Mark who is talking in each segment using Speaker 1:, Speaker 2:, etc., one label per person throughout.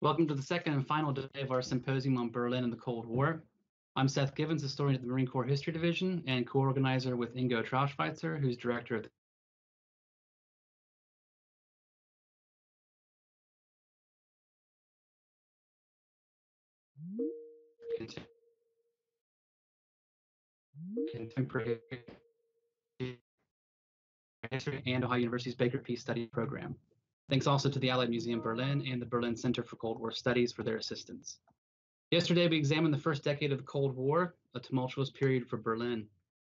Speaker 1: Welcome to the second and final day of our symposium on Berlin and the Cold War. I'm Seth Givens, historian of the Marine Corps History Division and co-organizer with Ingo Trauschweizer, who's director of the Contemporary History and Ohio University's Baker Peace Study Program. Thanks also to the Allied Museum Berlin and the Berlin Center for Cold War Studies for their assistance. Yesterday, we examined the first decade of the Cold War, a tumultuous period for Berlin.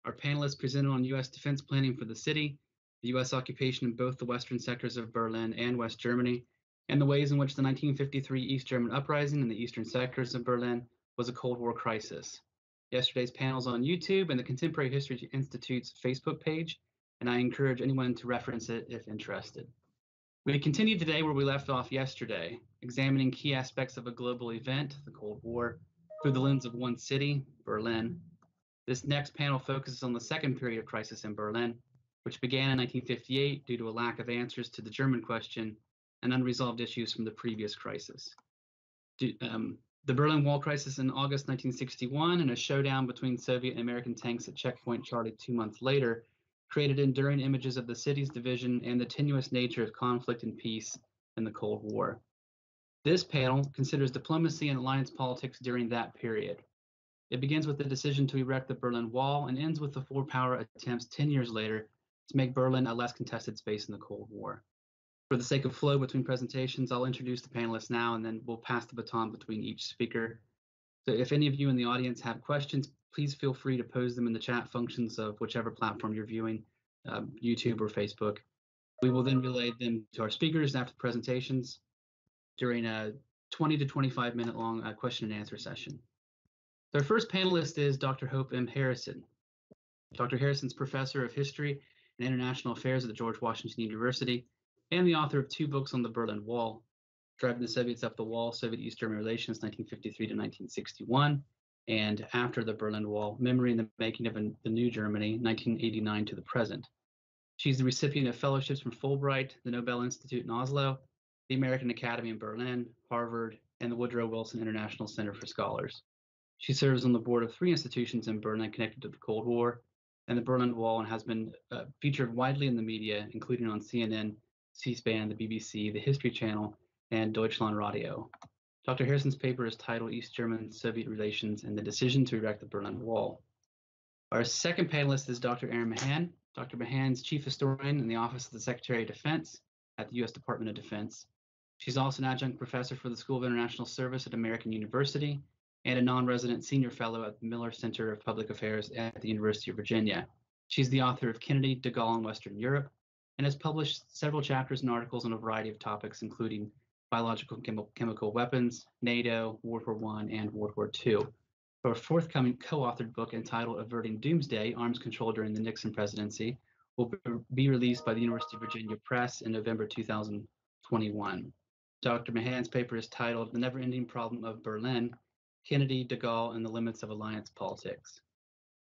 Speaker 1: Our panelists presented on U.S. defense planning for the city, the U.S. occupation in both the western sectors of Berlin and West Germany, and the ways in which the 1953 East German uprising in the eastern sectors of Berlin was a Cold War crisis. Yesterday's panels on YouTube and the Contemporary History Institute's Facebook page, and I encourage anyone to reference it if interested. We continue today where we left off yesterday, examining key aspects of a global event, the Cold War, through the lens of one city, Berlin. This next panel focuses on the second period of crisis in Berlin, which began in 1958 due to a lack of answers to the German question and unresolved issues from the previous crisis. Um, the Berlin Wall crisis in August 1961 and a showdown between Soviet and American tanks at Checkpoint Charlie two months later created enduring images of the city's division and the tenuous nature of conflict and peace in the Cold War. This panel considers diplomacy and alliance politics during that period. It begins with the decision to erect the Berlin Wall and ends with the four power attempts 10 years later to make Berlin a less contested space in the Cold War. For the sake of flow between presentations, I'll introduce the panelists now and then we'll pass the baton between each speaker. So if any of you in the audience have questions, please feel free to pose them in the chat functions of whichever platform you're viewing, um, YouTube or Facebook. We will then relay them to our speakers after the presentations during a 20 to 25 minute long uh, question and answer session. Our first panelist is Dr. Hope M. Harrison. Dr. Harrison's professor of history and international affairs at the George Washington University and the author of two books on the Berlin Wall, Driving the Soviets Up the Wall, Soviet-East German Relations, 1953 to 1961, and after the Berlin Wall, Memory and the Making of the New Germany, 1989 to the present. She's the recipient of fellowships from Fulbright, the Nobel Institute in Oslo, the American Academy in Berlin, Harvard, and the Woodrow Wilson International Center for Scholars. She serves on the board of three institutions in Berlin connected to the Cold War and the Berlin Wall and has been uh, featured widely in the media, including on CNN, C-SPAN, the BBC, the History Channel, and Deutschland Radio. Dr. Harrison's paper is titled East German Soviet Relations and the Decision to Erect the Berlin Wall. Our second panelist is Dr. Erin Mahan. Dr. Mahan's chief historian in the Office of the Secretary of Defense at the U.S. Department of Defense. She's also an adjunct professor for the School of International Service at American University and a non-resident senior fellow at the Miller Center of Public Affairs at the University of Virginia. She's the author of Kennedy, De Gaulle, and Western Europe, and has published several chapters and articles on a variety of topics, including biological chem- chemical weapons, NATO, World War I, and World War II. Her forthcoming co-authored book entitled Averting Doomsday, Arms Control During the Nixon Presidency, will be released by the University of Virginia Press in November 2021. Dr. Mahan's paper is titled The Never-Ending Problem of Berlin, Kennedy, de Gaulle, and the Limits of Alliance Politics.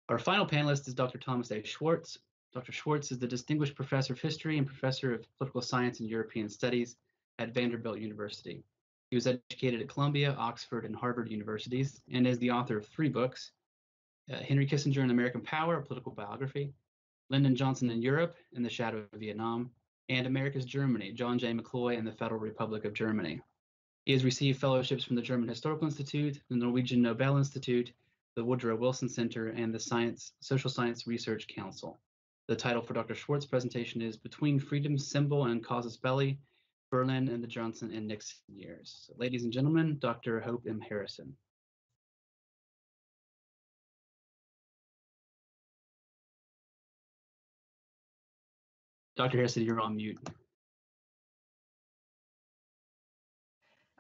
Speaker 1: Our final panelist is Dr. Thomas A. Schwartz. Dr. Schwartz is the Distinguished Professor of History and Professor of Political Science and European Studies at Vanderbilt University. He was educated at Columbia, Oxford, and Harvard universities, and is the author of three books uh, Henry Kissinger and American Power, a political biography, Lyndon Johnson in Europe, in the Shadow of Vietnam, and America's Germany, John J. McCloy and the Federal Republic of Germany. He has received fellowships from the German Historical Institute, the Norwegian Nobel Institute, the Woodrow Wilson Center, and the Science Social Science Research Council. The title for Dr. Schwartz's presentation is Between Freedom's Symbol and Casus Belli, Berlin and the Johnson and Nixon years. So, ladies and gentlemen, Dr. Hope M. Harrison. Dr. Harrison, you're on mute.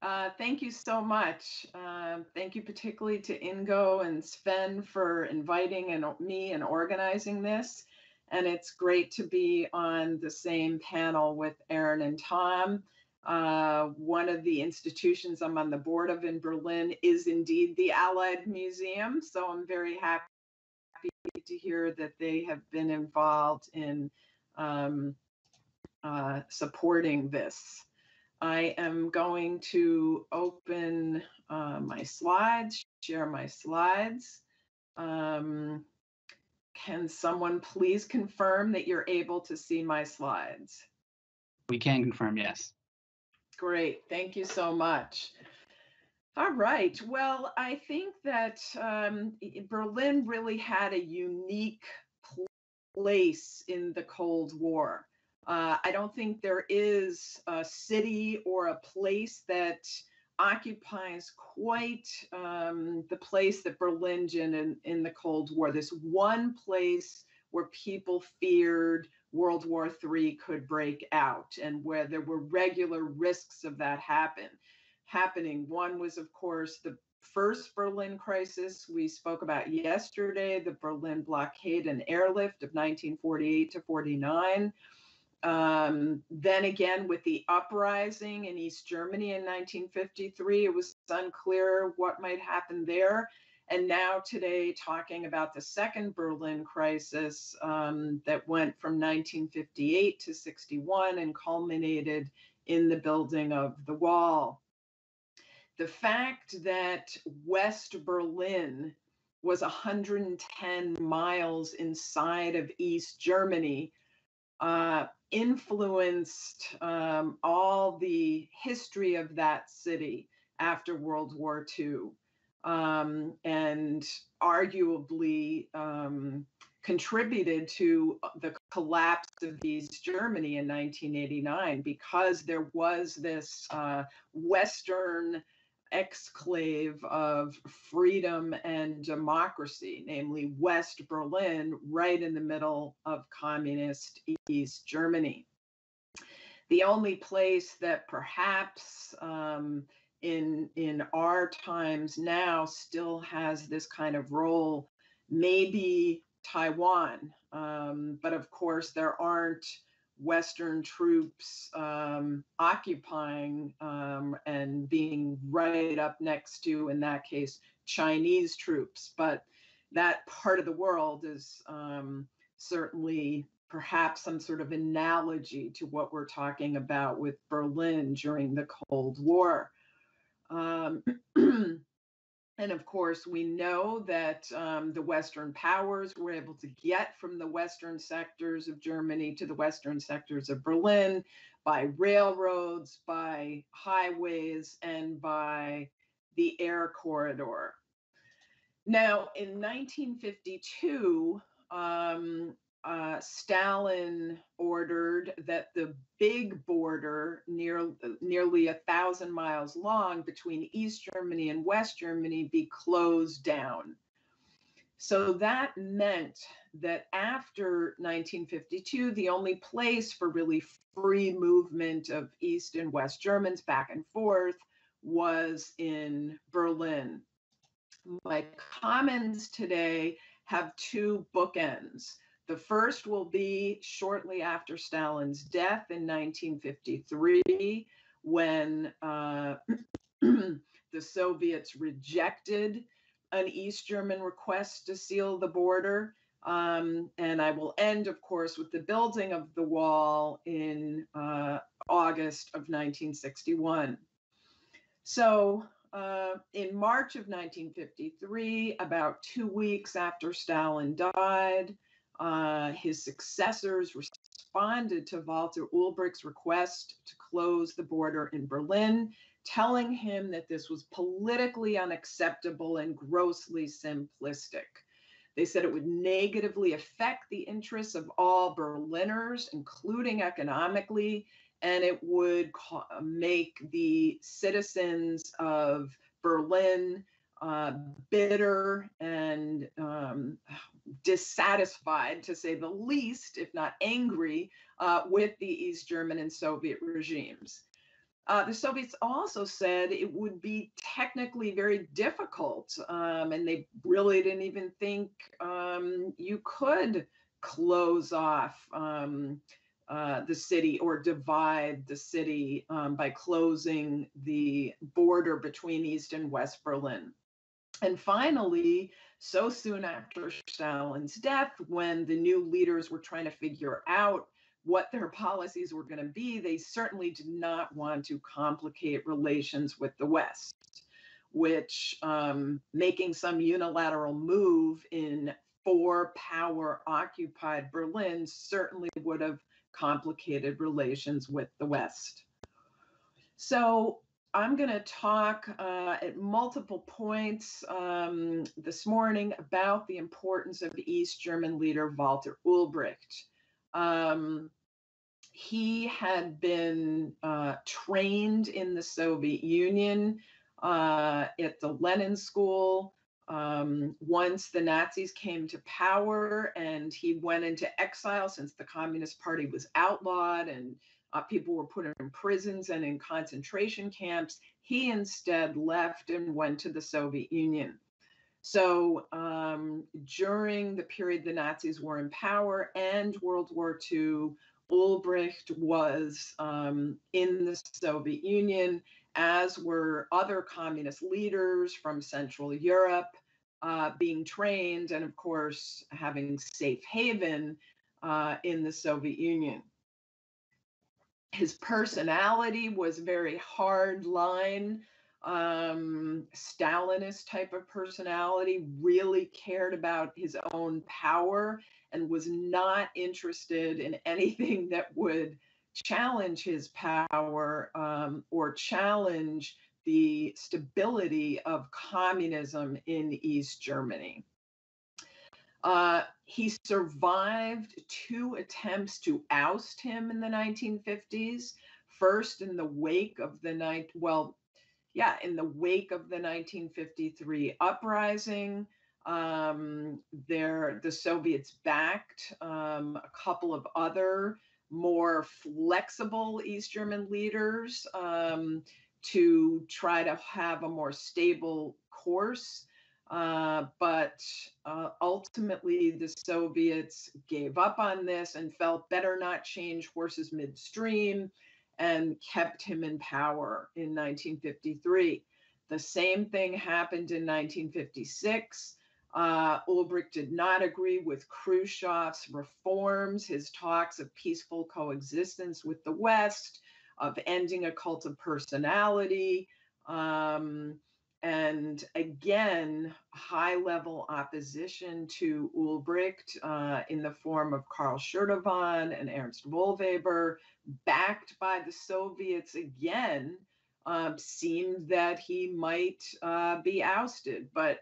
Speaker 2: Uh, thank you so much. Uh, thank you particularly to Ingo and Sven for inviting and me and organizing this and it's great to be on the same panel with Erin and Tom. Uh, one of the institutions I'm on the board of in Berlin is indeed the Allied Museum, so I'm very happy to hear that they have been involved in um, uh, supporting this. I am going to open uh, my slides, share my slides. Um, can someone please confirm that you're able to see my slides?
Speaker 1: We can confirm, yes.
Speaker 2: Great, thank you so much. All right, well, I think that um, Berlin really had a unique place in the Cold War. Uh, I don't think there is a city or a place that occupies quite um, the place that Berlin did in, in the Cold War. This one place where people feared World War III could break out and where there were regular risks of that happen happening. One was, of course, the first Berlin crisis we spoke about yesterday, the Berlin blockade and airlift of 1948 to 49. Um, then again, with the uprising in East Germany in 1953, it was unclear what might happen there. And now, today, talking about the second Berlin crisis um, that went from 1958 to 61 and culminated in the building of the wall. The fact that West Berlin was 110 miles inside of East Germany uh, influenced um, all the history of that city after World War II, um, and arguably um, contributed to the collapse of East Germany in 1989 because there was this uh, Western exclave of freedom and democracy, namely West Berlin, right in the middle of communist East Germany. The only place that perhaps um, in in our times now still has this kind of role, maybe Taiwan, um, but of course there aren't Western troops um, occupying um, and being right up next to, in that case, Chinese troops. But that part of the world is um, certainly perhaps some sort of analogy to what we're talking about with Berlin during the Cold War. And of course, we know that um, the Western powers were able to get from the Western sectors of Germany to the Western sectors of Berlin by railroads, by highways, and by the air corridor. Now, in 1952, um, uh, Stalin ordered that the big border, near, nearly a thousand miles long between East Germany and West Germany, be closed down. So that meant that after 1952, the only place for really free movement of East and West Germans back and forth was in Berlin. My comments today have two bookends. The first will be shortly after Stalin's death in 1953, when uh, the Soviets rejected an East German request to seal the border. Um, and I will end, of course, with the building of the wall in uh, August of 1961. So, uh, in March of 1953, about two weeks after Stalin died, uh, his successors responded to Walter Ulbricht's request to close the border in Berlin, telling him that this was politically unacceptable and grossly simplistic. They said it would negatively affect the interests of all Berliners, including economically, and it would ca- make the citizens of Berlin uh, bitter and um, dissatisfied, to say the least, if not angry, uh, with the East German and Soviet regimes. Uh, the Soviets also said it would be technically very difficult, um, and they really didn't even think um, you could close off um, uh, the city or divide the city um, by closing the border between East and West Berlin. And finally, so soon after Stalin's death, when the new leaders were trying to figure out what their policies were going to be, they certainly did not want to complicate relations with the West, which um, making some unilateral move in four power occupied Berlin certainly would have complicated relations with the West. So I'm going to talk uh, at multiple points um, this morning about the importance of East German leader Walter Ulbricht. Um, he had been uh, trained in the Soviet Union uh, at the Lenin School. Um, once the Nazis came to power and he went into exile since the Communist Party was outlawed and uh, people were put in prisons and in concentration camps, he instead left and went to the Soviet Union. So um, during the period the Nazis were in power and World War II, Ulbricht was um, in the Soviet Union, as were other communist leaders from Central Europe uh, being trained, and of course, having safe haven uh, in the Soviet Union. His personality was very hard line, um, Stalinist type of personality, really cared about his own power and was not interested in anything that would challenge his power um, or challenge the stability of communism in East Germany. Uh, he survived two attempts to oust him in the 1950s. First, in the wake of the night, well, yeah, in the wake of the 1953 uprising, um, there the Soviets backed um, a couple of other more flexible East German leaders um, to try to have a more stable course. Uh, but uh, ultimately, the Soviets gave up on this and felt better not change horses midstream and kept him in power in 1953. The same thing happened in 1956. Uh, Ulbricht did not agree with Khrushchev's reforms, his talks of peaceful coexistence with the West, of ending a cult of personality, um, and again, high level opposition to Ulbricht uh, in the form of Karl Schirdewan and Ernst Wollweber, backed by the Soviets again, um, seemed that he might uh, be ousted. But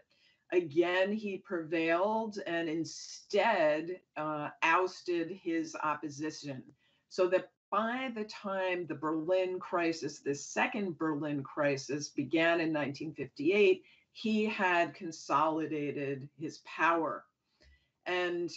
Speaker 2: again, he prevailed and instead uh, ousted his opposition. So that by the time the Berlin crisis, the second Berlin crisis began in 1958, he had consolidated his power. And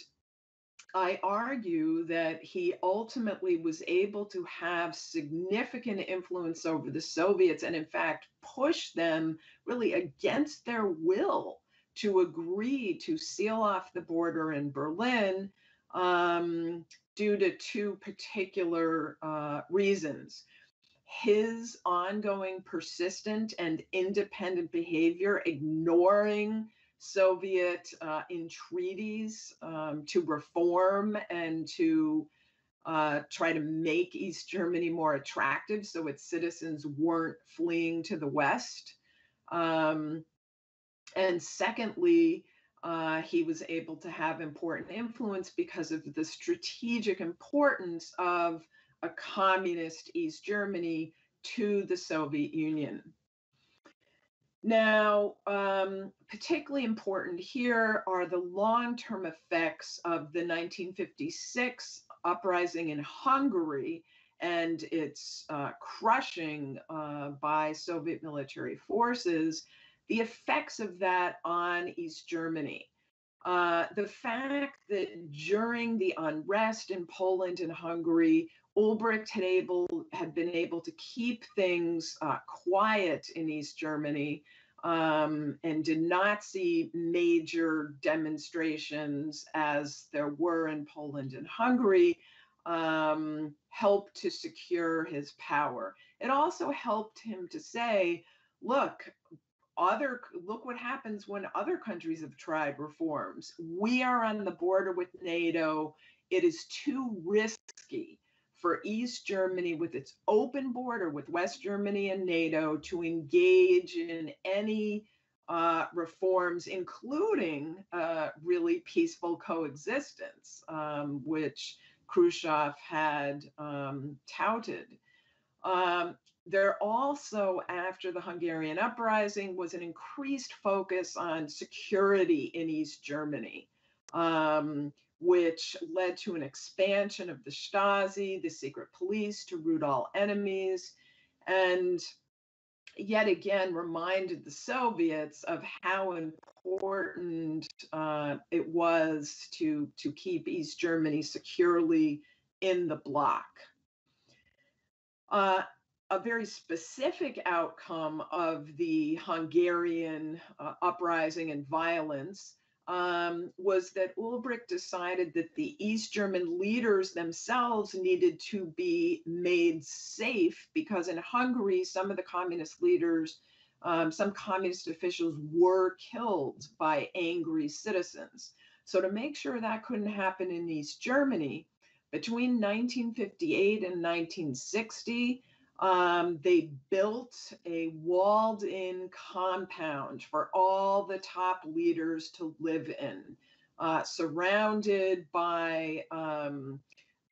Speaker 2: I argue that he ultimately was able to have significant influence over the Soviets and, in fact, push them really against their will to agree to seal off the border in Berlin um, due to two particular uh, reasons. His ongoing, persistent, and independent behavior, ignoring Soviet uh, entreaties um, to reform and to uh, try to make East Germany more attractive so its citizens weren't fleeing to the West. Um, and secondly, uh, he was able to have important influence because of the strategic importance of a communist East Germany to the Soviet Union. Now, um, particularly important here are the long term effects of the 1956 uprising in Hungary and its uh, crushing uh, by Soviet military forces the effects of that on East Germany. Uh, the fact that during the unrest in Poland and Hungary, Ulbricht had able had been able to keep things uh, quiet in East Germany um, and did not see major demonstrations as there were in Poland and Hungary, um, helped to secure his power. It also helped him to say, look, other look what happens when other countries have tried reforms. We are on the border with NATO. It is too risky for East Germany, with its open border with West Germany and NATO, to engage in any uh, reforms, including uh, really peaceful coexistence, um, which Khrushchev had um, touted. Um, there also, after the Hungarian uprising, was an increased focus on security in East Germany. Um, which led to an expansion of the Stasi, the secret police, to root all enemies, and yet again reminded the Soviets of how important uh, it was to, to keep East Germany securely in the bloc. Uh, a very specific outcome of the Hungarian uh, uprising and violence um, was that Ulbricht decided that the East German leaders themselves needed to be made safe because in Hungary, some of the communist leaders, um, some communist officials were killed by angry citizens. So, to make sure that couldn't happen in East Germany, between 1958 and 1960, um, they built a walled in compound for all the top leaders to live in, uh, surrounded by um,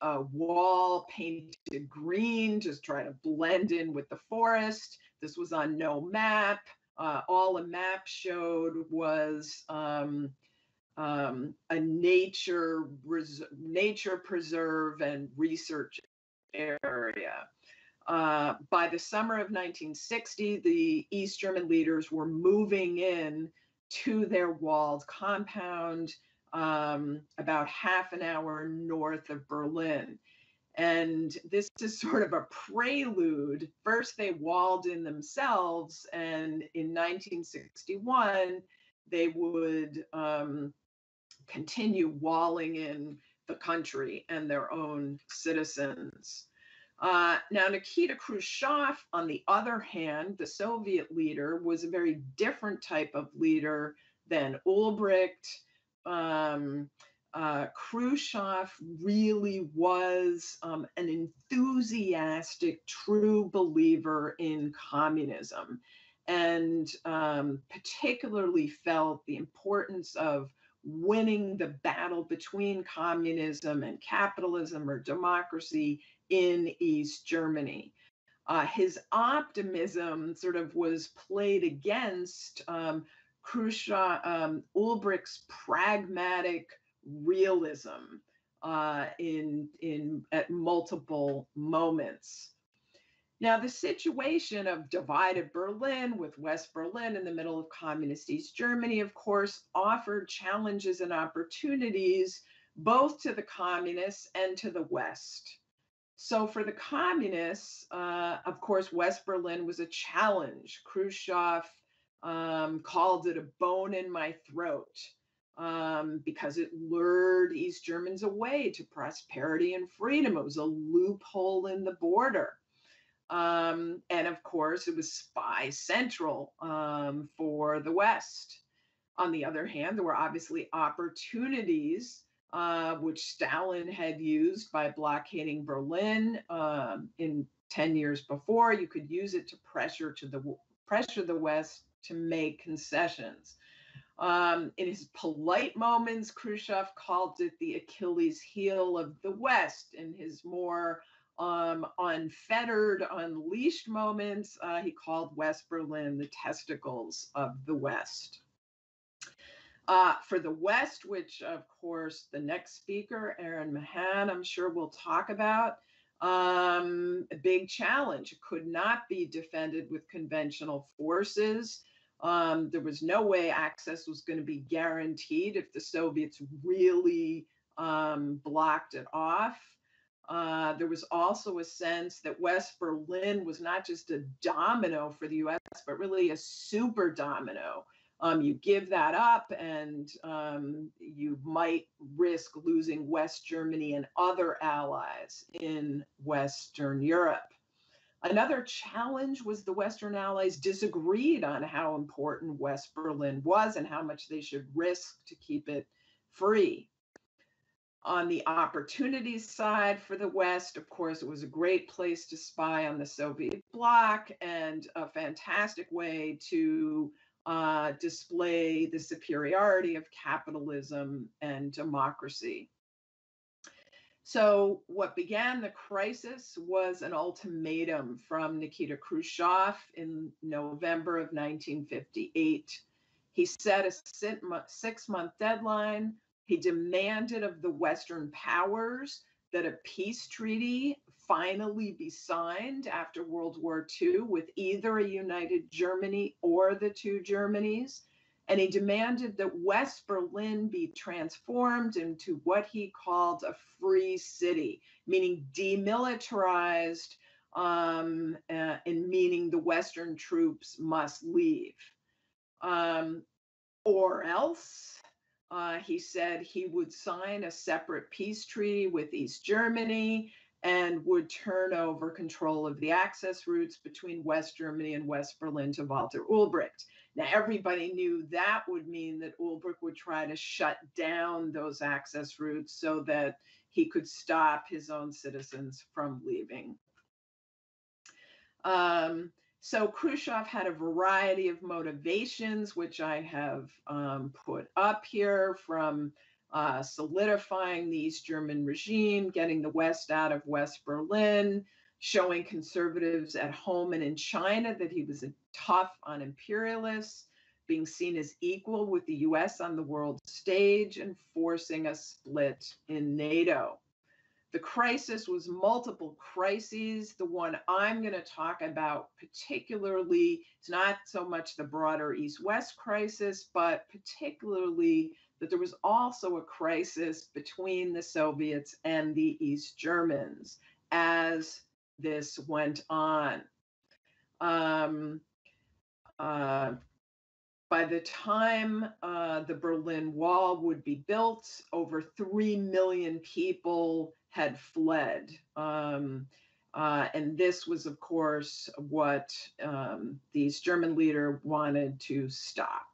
Speaker 2: a wall painted green, just trying to blend in with the forest. This was on no map. Uh, all a map showed was um, um, a nature res- nature preserve and research area. Uh, by the summer of 1960, the East German leaders were moving in to their walled compound um, about half an hour north of Berlin. And this is sort of a prelude. First, they walled in themselves, and in 1961, they would um, continue walling in the country and their own citizens. Uh, now, Nikita Khrushchev, on the other hand, the Soviet leader, was a very different type of leader than Ulbricht. Um, uh, Khrushchev really was um, an enthusiastic, true believer in communism and um, particularly felt the importance of winning the battle between communism and capitalism or democracy in East Germany. Uh, his optimism sort of was played against um, Khrushchev, um, Ulbricht's pragmatic realism uh, in in at multiple moments. Now, the situation of divided Berlin with West Berlin in the middle of communist East Germany, of course, offered challenges and opportunities both to the communists and to the West. So for the communists, uh, of course, West Berlin was a challenge. Khrushchev um, called it a bone in my throat um, because it lured East Germans away to prosperity and freedom. It was a loophole in the border. Um, and of course, it was spy central um, for the West. On the other hand, there were obviously opportunities uh, which Stalin had used by blockading Berlin um, in 10 years before. You could use it to pressure to the pressure the West to make concessions. Um, in his polite moments, Khrushchev called it the Achilles heel of the West. In his more um, unfettered, unleashed moments, uh, he called West Berlin the testicles of the West. Uh, for the West, which of course the next speaker, Erin Mahan, I'm sure we'll talk about, um, a big challenge. Could not be defended with conventional forces. Um, there was no way access was going to be guaranteed if the Soviets really um, blocked it off. Uh, there was also a sense that West Berlin was not just a domino for the US, but really a super domino um, you give that up and um, you might risk losing West Germany and other allies in Western Europe. Another challenge was the Western allies disagreed on how important West Berlin was and how much they should risk to keep it free. On the opportunities side for the West, of course, it was a great place to spy on the Soviet bloc and a fantastic way to uh, display the superiority of capitalism and democracy. So, what began the crisis was an ultimatum from Nikita Khrushchev in November of 1958. He set a six month deadline. He demanded of the Western powers that a peace treaty finally be signed after World War II with either a united Germany or the two Germanys. And he demanded that West Berlin be transformed into what he called a free city, meaning demilitarized, um, uh, and meaning the Western troops must leave. Um, or else, uh, he said he would sign a separate peace treaty with East Germany and would turn over control of the access routes between West Germany and West Berlin to Walter Ulbricht. Now, everybody knew that would mean that Ulbricht would try to shut down those access routes so that he could stop his own citizens from leaving. Um, so Khrushchev had a variety of motivations, which I have um, put up here from uh, solidifying the East German regime, getting the West out of West Berlin, showing conservatives at home and in China that he was tough on imperialists, being seen as equal with the US on the world stage, and forcing a split in NATO. The crisis was multiple crises. The one I'm going to talk about, particularly, it's not so much the broader East West crisis, but particularly that there was also a crisis between the Soviets and the East Germans as this went on. Um, uh, by the time uh, the Berlin Wall would be built, over 3 million people had fled. Um, uh, and this was, of course, what um, these German leader wanted to stop.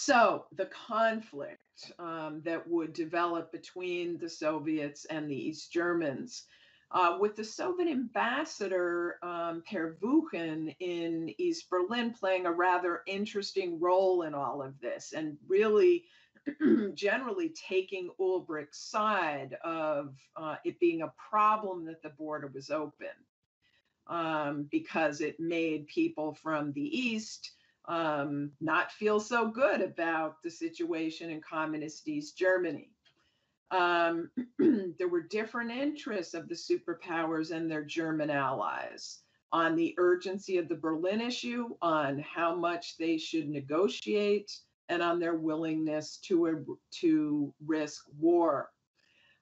Speaker 2: So the conflict um, that would develop between the Soviets and the East Germans, uh, with the Soviet ambassador um, Pervukhin in East Berlin playing a rather interesting role in all of this, and really generally taking Ulbricht's side of uh, it being a problem that the border was open um, because it made people from the East um, not feel so good about the situation in communist East Germany. Um, there were different interests of the superpowers and their German allies on the urgency of the Berlin issue, on how much they should negotiate, and on their willingness to, to risk war.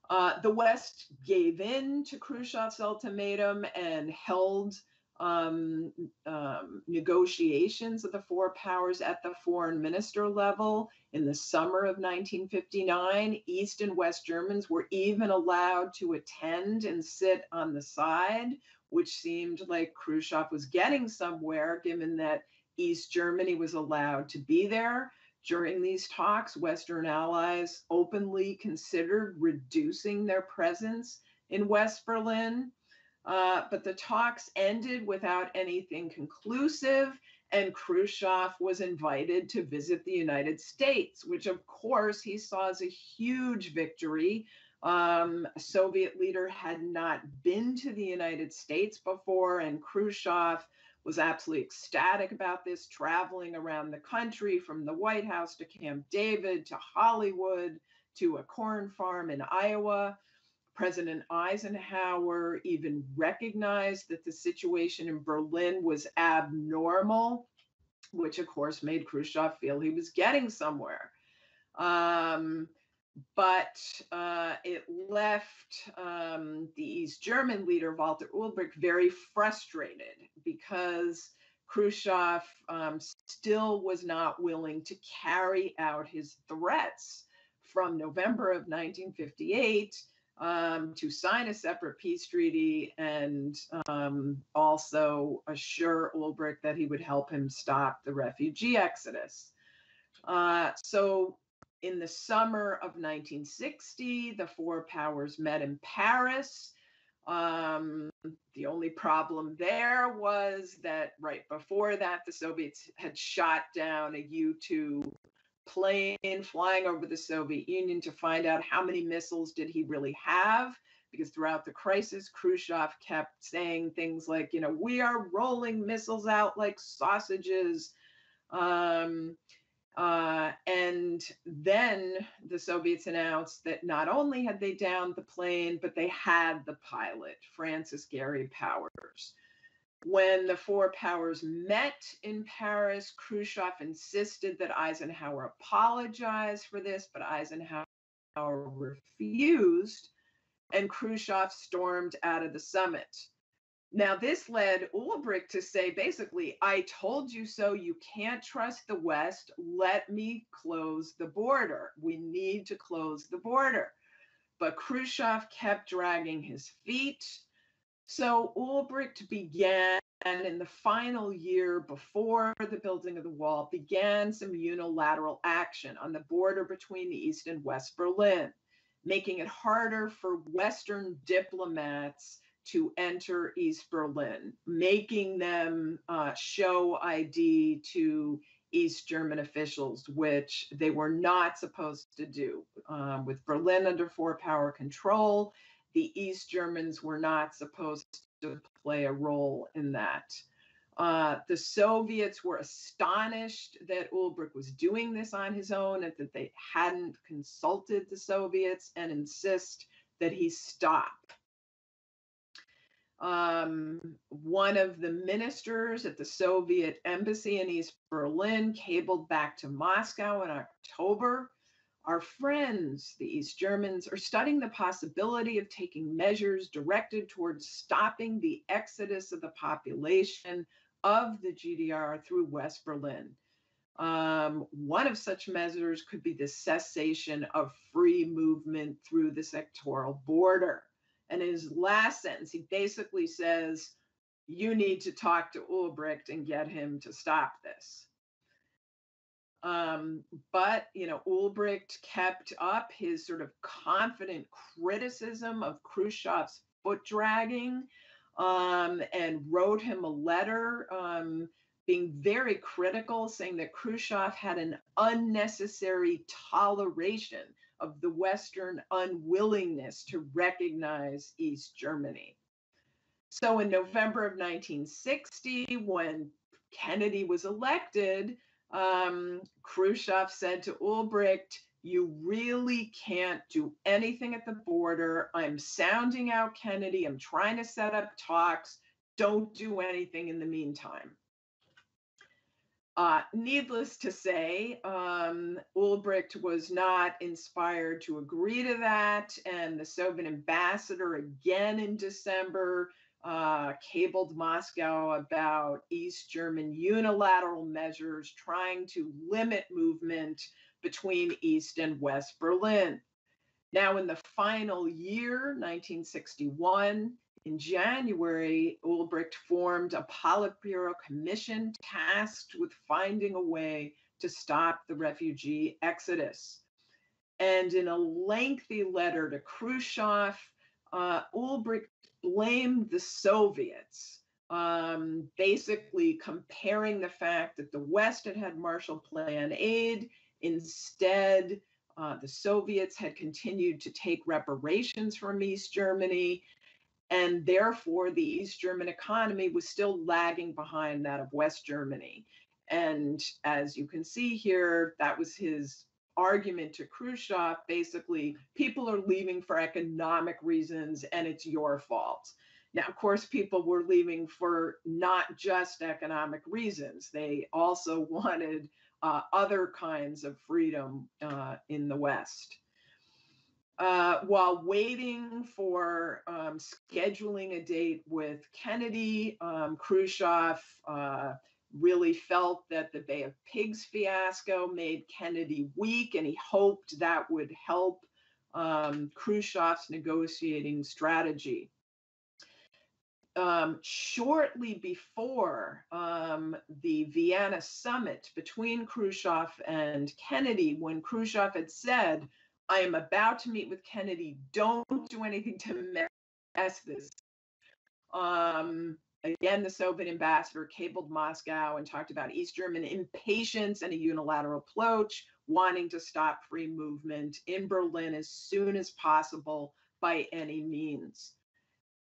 Speaker 2: Uh, the West gave in to Khrushchev's ultimatum and held um, um, negotiations of the four powers at the foreign minister level in the summer of 1959. East and West Germans were even allowed to attend and sit on the side, which seemed like Khrushchev was getting somewhere, given that East Germany was allowed to be there. During these talks, Western allies openly considered reducing their presence in West Berlin. Uh, but the talks ended without anything conclusive, and Khrushchev was invited to visit the United States, which of course he saw as a huge victory. Um, a Soviet leader had not been to the United States before, and Khrushchev was absolutely ecstatic about this, traveling around the country from the White House to Camp David to Hollywood to a corn farm in Iowa. President Eisenhower even recognized that the situation in Berlin was abnormal, which of course made Khrushchev feel he was getting somewhere. Um, but uh, it left um, the East German leader, Walter Ulbricht, very frustrated because Khrushchev um, still was not willing to carry out his threats from November of 1958 um, to sign a separate peace treaty and um, also assure Ulbricht that he would help him stop the refugee exodus. Uh, so in the summer of 1960, the four powers met in Paris. Um, the only problem there was that right before that, the Soviets had shot down a U 2 plane flying over the Soviet Union to find out how many missiles did he really have because throughout the crisis Khrushchev kept saying things like you know we are rolling missiles out like sausages um, uh, and then the Soviets announced that not only had they downed the plane, but they had the pilot, Francis Gary Powers. When the four powers met in Paris, Khrushchev insisted that Eisenhower apologize for this, but Eisenhower refused, and Khrushchev stormed out of the summit. Now, this led Ulbricht to say basically, I told you so. You can't trust the West. Let me close the border. We need to close the border. But Khrushchev kept dragging his feet. So Ulbricht began and in the final year before the building of the wall, began some unilateral action on the border between the East and West Berlin, making it harder for Western diplomats to enter East Berlin, making them uh, show ID to East German officials, which they were not supposed to do. Um, with Berlin under four power control, the East Germans were not supposed to play a role in that. Uh, the Soviets were astonished that Ulbricht was doing this on his own and that they hadn't consulted the Soviets and insist that he stop. Um, one of the ministers at the Soviet embassy in East Berlin cabled back to Moscow in October our friends, the East Germans, are studying the possibility of taking measures directed towards stopping the exodus of the population of the GDR through West Berlin. Um, one of such measures could be the cessation of free movement through the sectoral border. And in his last sentence, he basically says, You need to talk to Ulbricht and get him to stop this. Um, but you know, Ulbricht kept up his sort of confident criticism of Khrushchev's foot dragging, um, and wrote him a letter um, being very critical, saying that Khrushchev had an unnecessary toleration of the Western unwillingness to recognize East Germany. So in November of 1960, when Kennedy was elected, um, Khrushchev said to Ulbricht, You really can't do anything at the border. I'm sounding out Kennedy. I'm trying to set up talks. Don't do anything in the meantime. Uh, needless to say, um, Ulbricht was not inspired to agree to that, and the Soviet ambassador again in December uh, cabled Moscow about East German unilateral measures trying to limit movement between East and West Berlin. Now, in the final year, 1961, in January, Ulbricht formed a Politburo commission tasked with finding a way to stop the refugee exodus. And in a lengthy letter to Khrushchev, uh, Ulbricht blamed the Soviets, um, basically comparing the fact that the West had had Marshall Plan aid. Instead, uh, the Soviets had continued to take reparations from East Germany, and therefore the East German economy was still lagging behind that of West Germany. And as you can see here, that was his argument to Khrushchev basically, people are leaving for economic reasons and it's your fault. Now, of course, people were leaving for not just economic reasons, they also wanted uh, other kinds of freedom uh, in the West. Uh, while waiting for um, scheduling a date with Kennedy, um, Khrushchev uh, really felt that the Bay of Pigs fiasco made Kennedy weak, and he hoped that would help um, Khrushchev's negotiating strategy. um, shortly before um, the Vienna summit between Khrushchev and Kennedy, when Khrushchev had said, I am about to meet with Kennedy, don't do anything to mess this. Um, again, the Soviet ambassador cabled Moscow and talked about East German impatience and a unilateral approach, wanting to stop free movement in Berlin as soon as possible by any means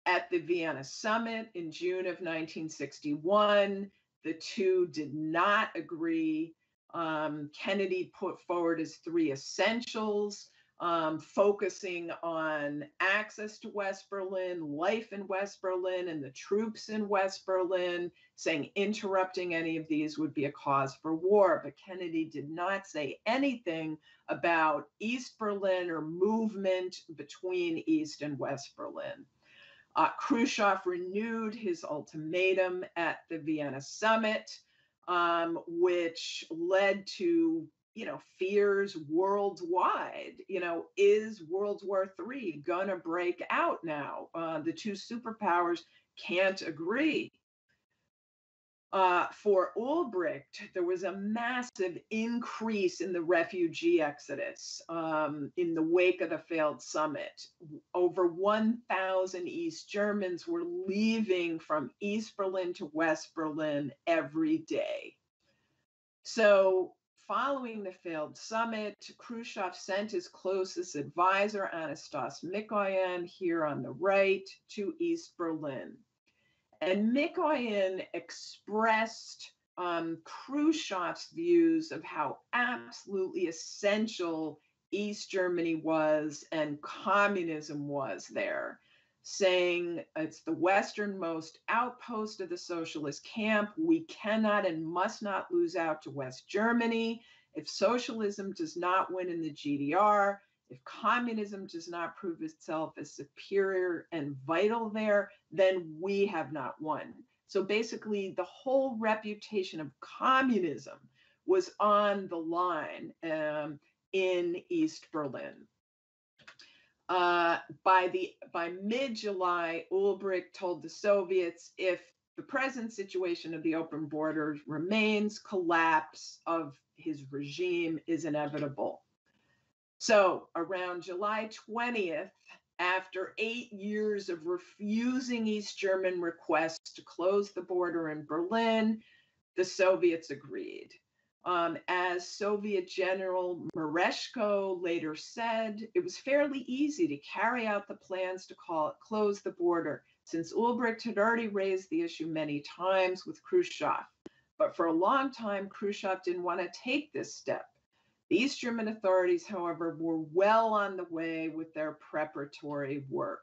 Speaker 2: at the Vienna summit in June of 1961. The two did not agree. Um, Kennedy put forward his three essentials, um, focusing on access to West Berlin, life in West Berlin, and the troops in West Berlin, saying interrupting any of these would be a cause for war. But Kennedy did not say anything about East Berlin or movement between East and West Berlin. Uh, Khrushchev renewed his ultimatum at the Vienna summit, um, which led to you know fears worldwide. You know, is World War three gonna break out now? Uh, the two superpowers can't agree uh, for Ulbricht, there was a massive increase in the refugee exodus um, in the wake of the failed summit. Over 1,000 East Germans were leaving from East Berlin to West Berlin every day. So, following the failed summit, Khrushchev sent his closest advisor, Anastas Mikoyan, here on the right, to East Berlin. And Mikoyan expressed um, Khrushchev's views of how absolutely essential East Germany was and communism was there, saying it's the westernmost outpost of the socialist camp. We cannot and must not lose out to West Germany. If socialism does not win in the GDR, if communism does not prove itself as superior and vital there, then we have not won. So basically, the whole reputation of communism was on the line um, in East Berlin. Uh, by the by mid-July, Ulbricht told the Soviets if the present situation of the open borders remains, collapse of his regime is inevitable. So around July 20th, after eight years of refusing East German requests to close the border in Berlin, the Soviets agreed. Um, as Soviet General Mereshko later said, it was fairly easy to carry out the plans to call, close the border, since Ulbricht had already raised the issue many times with Khrushchev. But for a long time, Khrushchev didn't want to take this step. The East German authorities, however, were well on the way with their preparatory work.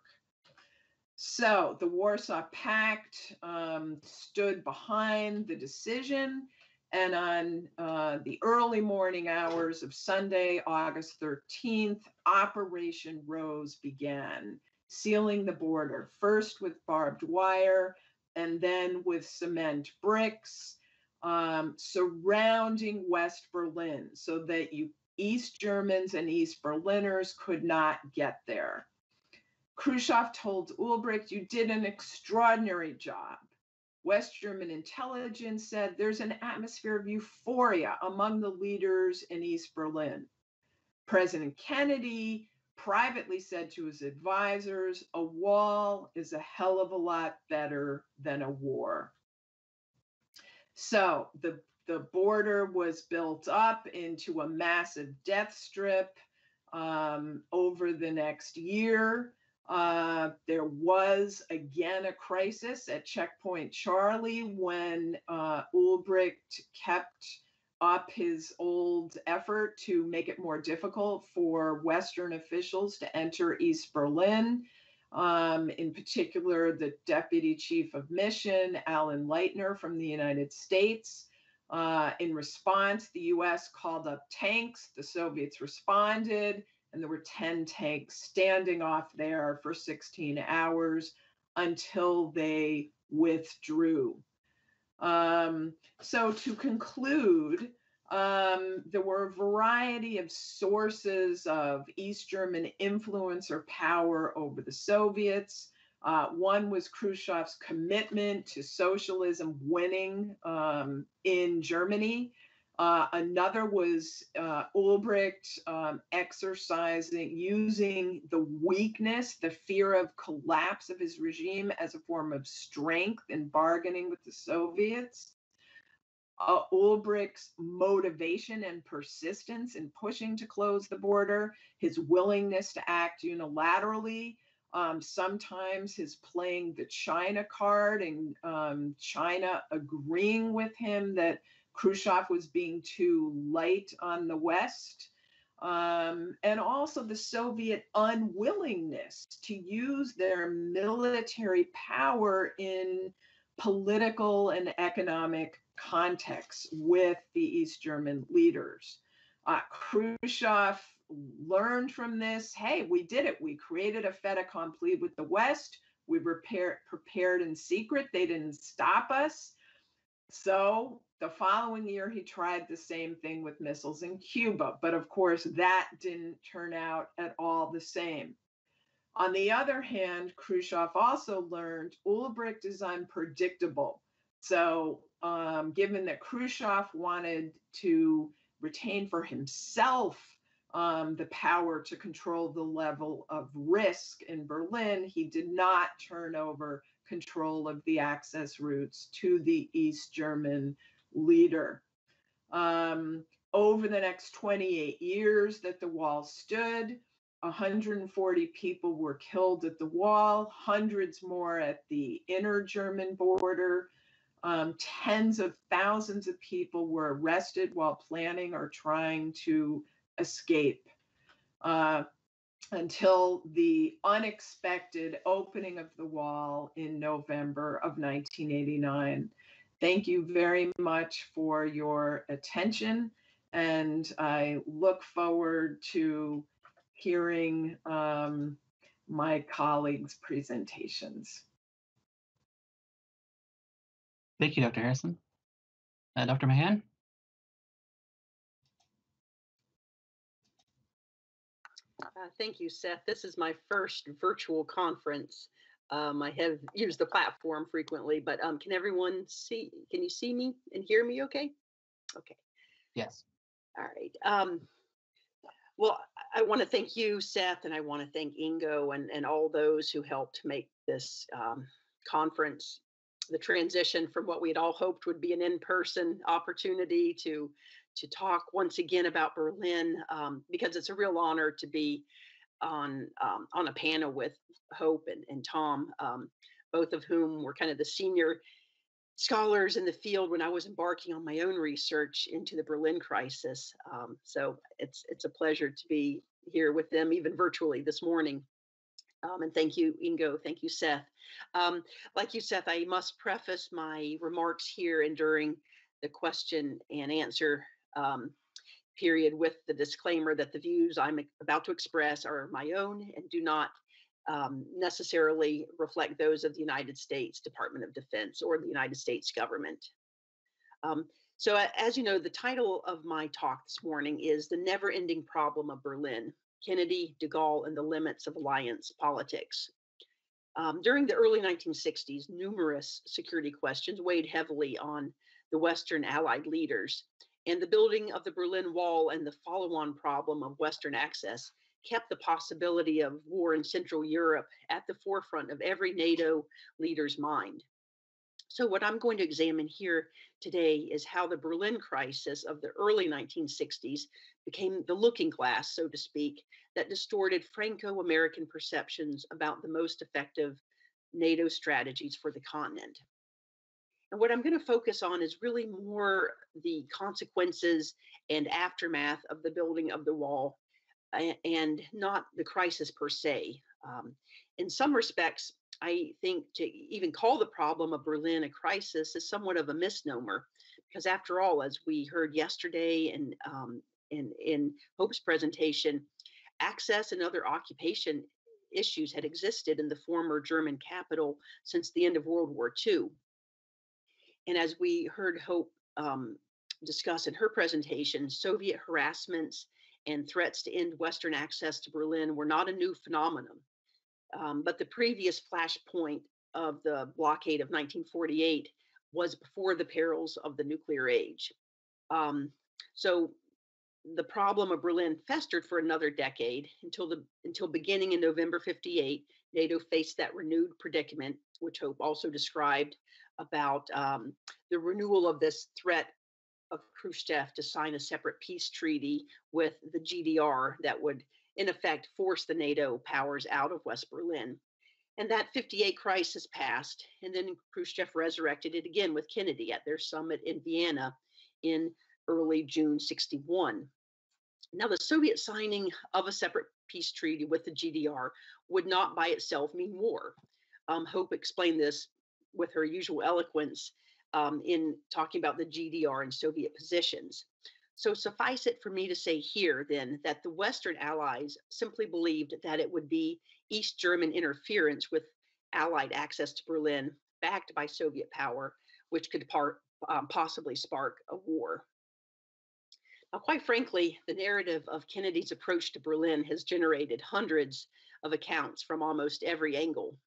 Speaker 2: So the Warsaw Pact um, stood behind the decision. And on uh, the early morning hours of Sunday, August 13th, Operation Rose began, sealing the border, first with barbed wire and then with cement bricks um, surrounding West Berlin so that you East Germans and East Berliners could not get there. Khrushchev told Ulbricht, You did an extraordinary job. West German intelligence said there's an atmosphere of euphoria among the leaders in East Berlin. President Kennedy privately said to his advisors, A wall is a hell of a lot better than a war. So the the border was built up into a massive death strip um, over the next year. Uh, there was again a crisis at Checkpoint Charlie when uh, Ulbricht kept up his old effort to make it more difficult for Western officials to enter East Berlin. Um, in particular the Deputy Chief of Mission, Alan Lightner from the United States. Uh, in response, the US called up tanks, the Soviets responded, and there were 10 tanks standing off there for 16 hours until they withdrew. Um, so, to conclude, um, there were a variety of sources of East German influence or power over the Soviets. Uh, one was Khrushchev's commitment to socialism winning um, in Germany. Uh, another was uh, Ulbricht um, exercising, using the weakness, the fear of collapse of his regime as a form of strength in bargaining with the Soviets. Uh, Ulbricht's motivation and persistence in pushing to close the border, his willingness to act unilaterally, um, sometimes his playing the China card and um, China agreeing with him that Khrushchev was being too light on the West. Um, and also the Soviet unwillingness to use their military power in political and economic contexts with the East German leaders. Uh, Khrushchev learned from this hey, we did it. We created a fait accompli with the West. We prepared, prepared in secret. They didn't stop us. So the following year, he tried the same thing with missiles in Cuba. But of course, that didn't turn out at all the same. On the other hand, Khrushchev also learned Ulbricht is unpredictable. So, um, given that Khrushchev wanted to retain for himself um, the power to control the level of risk in Berlin, he did not turn over control of the access routes to the East German leader. Um, over the next 28 years that the wall stood, 140 people were killed at the wall, hundreds more at the inner German border. Um, tens of thousands of people were arrested while planning or trying to escape. Uh, until the unexpected opening of the wall in November of 1989. Thank you very much for your attention, and I look forward to hearing um, my colleagues' presentations.
Speaker 1: Thank you, Dr. Harrison. Uh, Dr. Mahan?
Speaker 3: Uh, thank you, Seth. This is my first virtual conference. Um, I have used the platform frequently, but um, can everyone see? Can you see me and hear me? Okay. Okay.
Speaker 1: Yes.
Speaker 3: All right. Um, well, I want to thank you, Seth, and I want to thank Ingo and, and all those who helped make this um, conference the transition from what we had all hoped would be an in-person opportunity to to talk once again about Berlin um, because it's a real honor to be on um, on a panel with Hope and, and Tom, um, both of whom were kind of the senior scholars in the field when I was embarking on my own research into the Berlin crisis. Um, so it's it's a pleasure to be here with them, even virtually this morning. Um, and thank you, Ingo. Thank you, Seth. Um, like you, Seth, I must preface my remarks here and during the question and answer um, period with the disclaimer that the views I'm about to express are my own and do not um, necessarily reflect those of the United States Department of Defense or the United States government. Um, so, as you know, the title of my talk this morning is The Never Ending Problem of Berlin Kennedy, de Gaulle, and the Limits of Alliance Politics. Um, during the early 1960s, numerous security questions weighed heavily on the Western Allied leaders, and the building of the Berlin Wall and the follow on problem of Western access kept the possibility of war in Central Europe at the forefront of every NATO leader's mind. So, what I'm going to examine here today is how the Berlin crisis of the early 1960s became the looking glass, so to speak, that distorted Franco American perceptions about the most effective NATO strategies for the continent. And what I'm going to focus on is really more the consequences and aftermath of the building of the wall and not the crisis per se. Um, in some respects, I think to even call the problem of Berlin a crisis is somewhat of a misnomer, because after all, as we heard yesterday and um, in, in Hope's presentation, access and other occupation issues had existed in the former German capital since the end of World War II. And as we heard Hope um, discuss in her presentation, Soviet harassments and threats to end Western access to Berlin were not a new phenomenon. Um, but the previous flashpoint of the blockade of 1948 was before the perils of the nuclear age. Um, so the problem of Berlin festered for another decade until the until beginning in November 58, NATO faced that renewed predicament, which Hope also described about um, the renewal of this threat of Khrushchev to sign a separate peace treaty with the GDR that would, in effect, force the NATO powers out of West Berlin. And that 58 crisis passed, and then Khrushchev resurrected it again with Kennedy at their summit in Vienna in early June 61. Now, the Soviet signing of a separate peace treaty with the GDR would not by itself mean war. Um, Hope explained this with her usual eloquence um, in talking about the GDR and Soviet positions. So, suffice it for me to say here then that the Western allies simply believed that it would be East German interference with Allied access to Berlin, backed by Soviet power, which could part, um, possibly spark a war. Now, quite frankly, the narrative of Kennedy's approach to Berlin has generated hundreds of accounts from almost every angle.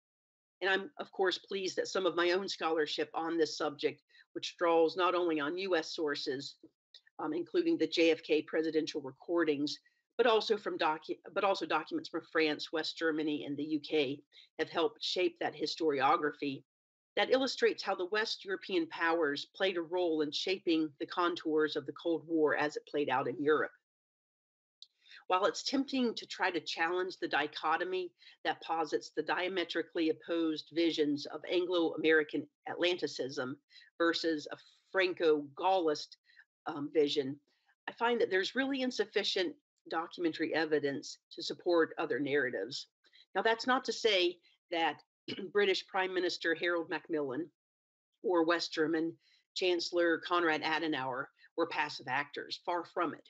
Speaker 3: And I'm, of course, pleased that some of my own scholarship on this subject, which draws not only on US sources, um, including the JFK presidential recordings, but also from docu- but also documents from France, West Germany, and the UK, have helped shape that historiography that illustrates how the West European powers played a role in shaping the contours of the Cold War as it played out in Europe. While it's tempting to try to challenge the dichotomy that posits the diametrically opposed visions of Anglo American Atlanticism versus a Franco Gaullist um, vision, I find that there's really insufficient documentary evidence to support other narratives. Now, that's not to say that British Prime Minister Harold Macmillan or West German Chancellor Konrad Adenauer were passive actors, far from it.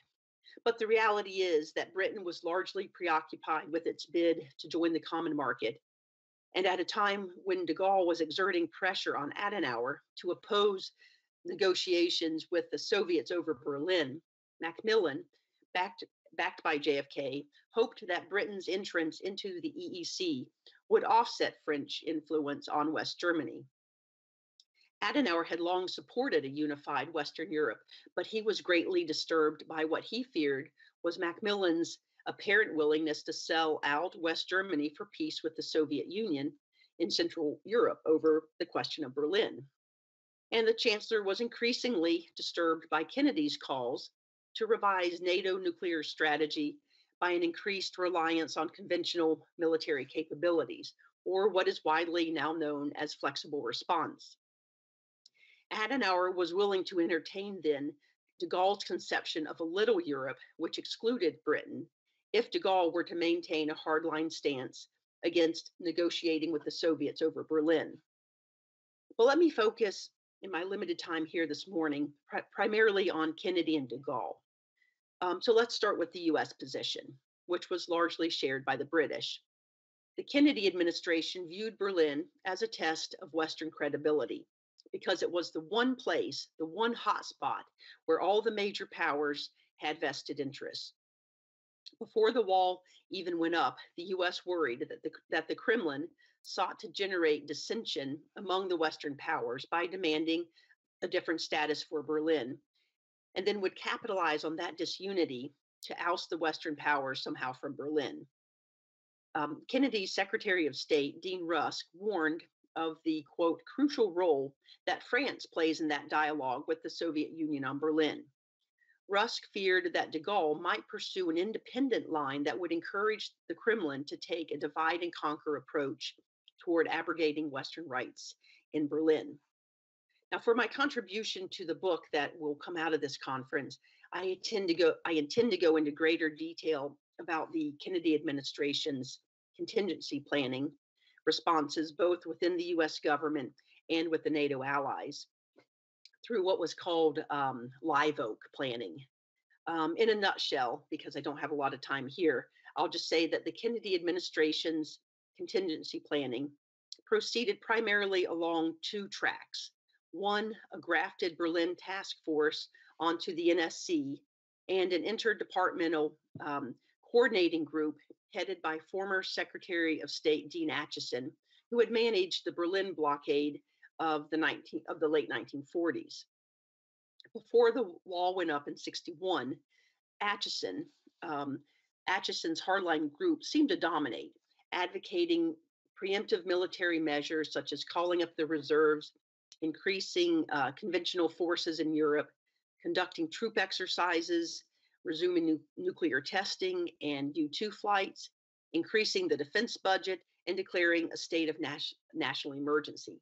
Speaker 3: But the reality is that Britain was largely preoccupied with its bid to join the common market. And at a time when de Gaulle was exerting pressure on Adenauer to oppose negotiations with the Soviets over Berlin, Macmillan, backed, backed by JFK, hoped that Britain's entrance into the EEC would offset French influence on West Germany. Adenauer had long supported a unified Western Europe, but he was greatly disturbed by what he feared was Macmillan's apparent willingness to sell out West Germany for peace with the Soviet Union in Central Europe over the question of Berlin. And the Chancellor was increasingly disturbed by Kennedy's calls to revise NATO nuclear strategy by an increased reliance on conventional military capabilities, or what is widely now known as flexible response. Adenauer was willing to entertain then de Gaulle's conception of a little Europe, which excluded Britain, if de Gaulle were to maintain a hardline stance against negotiating with the Soviets over Berlin. But let me focus in my limited time here this morning pri- primarily on Kennedy and de Gaulle. Um, so let's start with the US position, which was largely shared by the British. The Kennedy administration viewed Berlin as a test of Western credibility because it was the one place, the one hotspot where all the major powers had vested interests. Before the wall even went up, the US worried that the, that the Kremlin sought to generate dissension among the Western powers by demanding a different status for Berlin, and then would capitalize on that disunity to oust the Western powers somehow from Berlin. Um, Kennedy's Secretary of State, Dean Rusk, warned of the quote crucial role that France plays in that dialogue with the Soviet Union on Berlin. Rusk feared that de Gaulle might pursue an independent line that would encourage the Kremlin to take a divide and conquer approach toward abrogating Western rights in Berlin. Now, for my contribution to the book that will come out of this conference, I intend to go. I intend to go into greater detail about the Kennedy administration's contingency planning responses both within the US government and with the NATO allies through what was called um, live oak planning. Um, in a nutshell, because I don't have a lot of time here, I'll just say that the Kennedy administration's contingency planning proceeded primarily along two tracks. One, a grafted Berlin task force onto the NSC, and an interdepartmental um, coordinating group headed by former Secretary of State Dean Acheson, who had managed the Berlin blockade of the 19 of the late 1940s. Before the wall went up in 61, Acheson, um, Acheson's hardline group seemed to dominate, advocating preemptive military measures such as calling up the reserves, increasing uh, conventional forces in Europe, conducting troop exercises, resuming nu- nuclear testing and U 2 flights, increasing the defense budget, and declaring a state of nas- national emergency.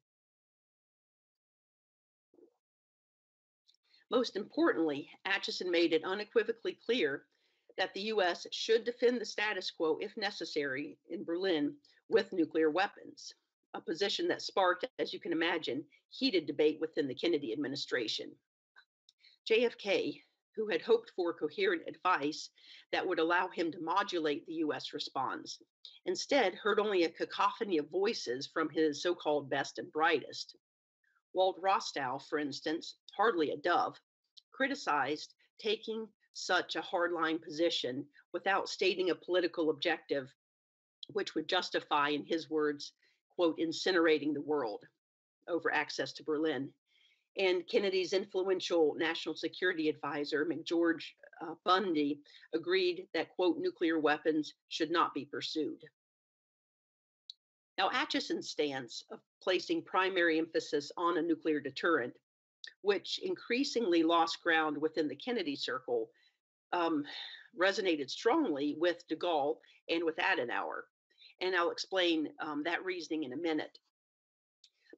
Speaker 3: Most importantly, Acheson made it unequivocally clear that the US should defend the status quo if necessary in Berlin with nuclear weapons, a position that sparked, as you can imagine, heated debate within the Kennedy administration. JFK, who had hoped for coherent advice that would allow him to modulate the US response, instead heard only a cacophony of voices from his so called best and brightest. Walt Rostow, for instance, hardly a dove, criticized taking such a hardline position without stating a political objective which would justify, in his words, quote, incinerating the world over access to Berlin. And Kennedy's influential national security advisor, McGeorge uh, Bundy, agreed that, quote, nuclear weapons should not be pursued. Now, Acheson's stance of placing primary emphasis on a nuclear deterrent, which increasingly lost ground within the Kennedy circle, um, resonated strongly with de Gaulle and with Adenauer. And I'll explain um, that reasoning in a minute.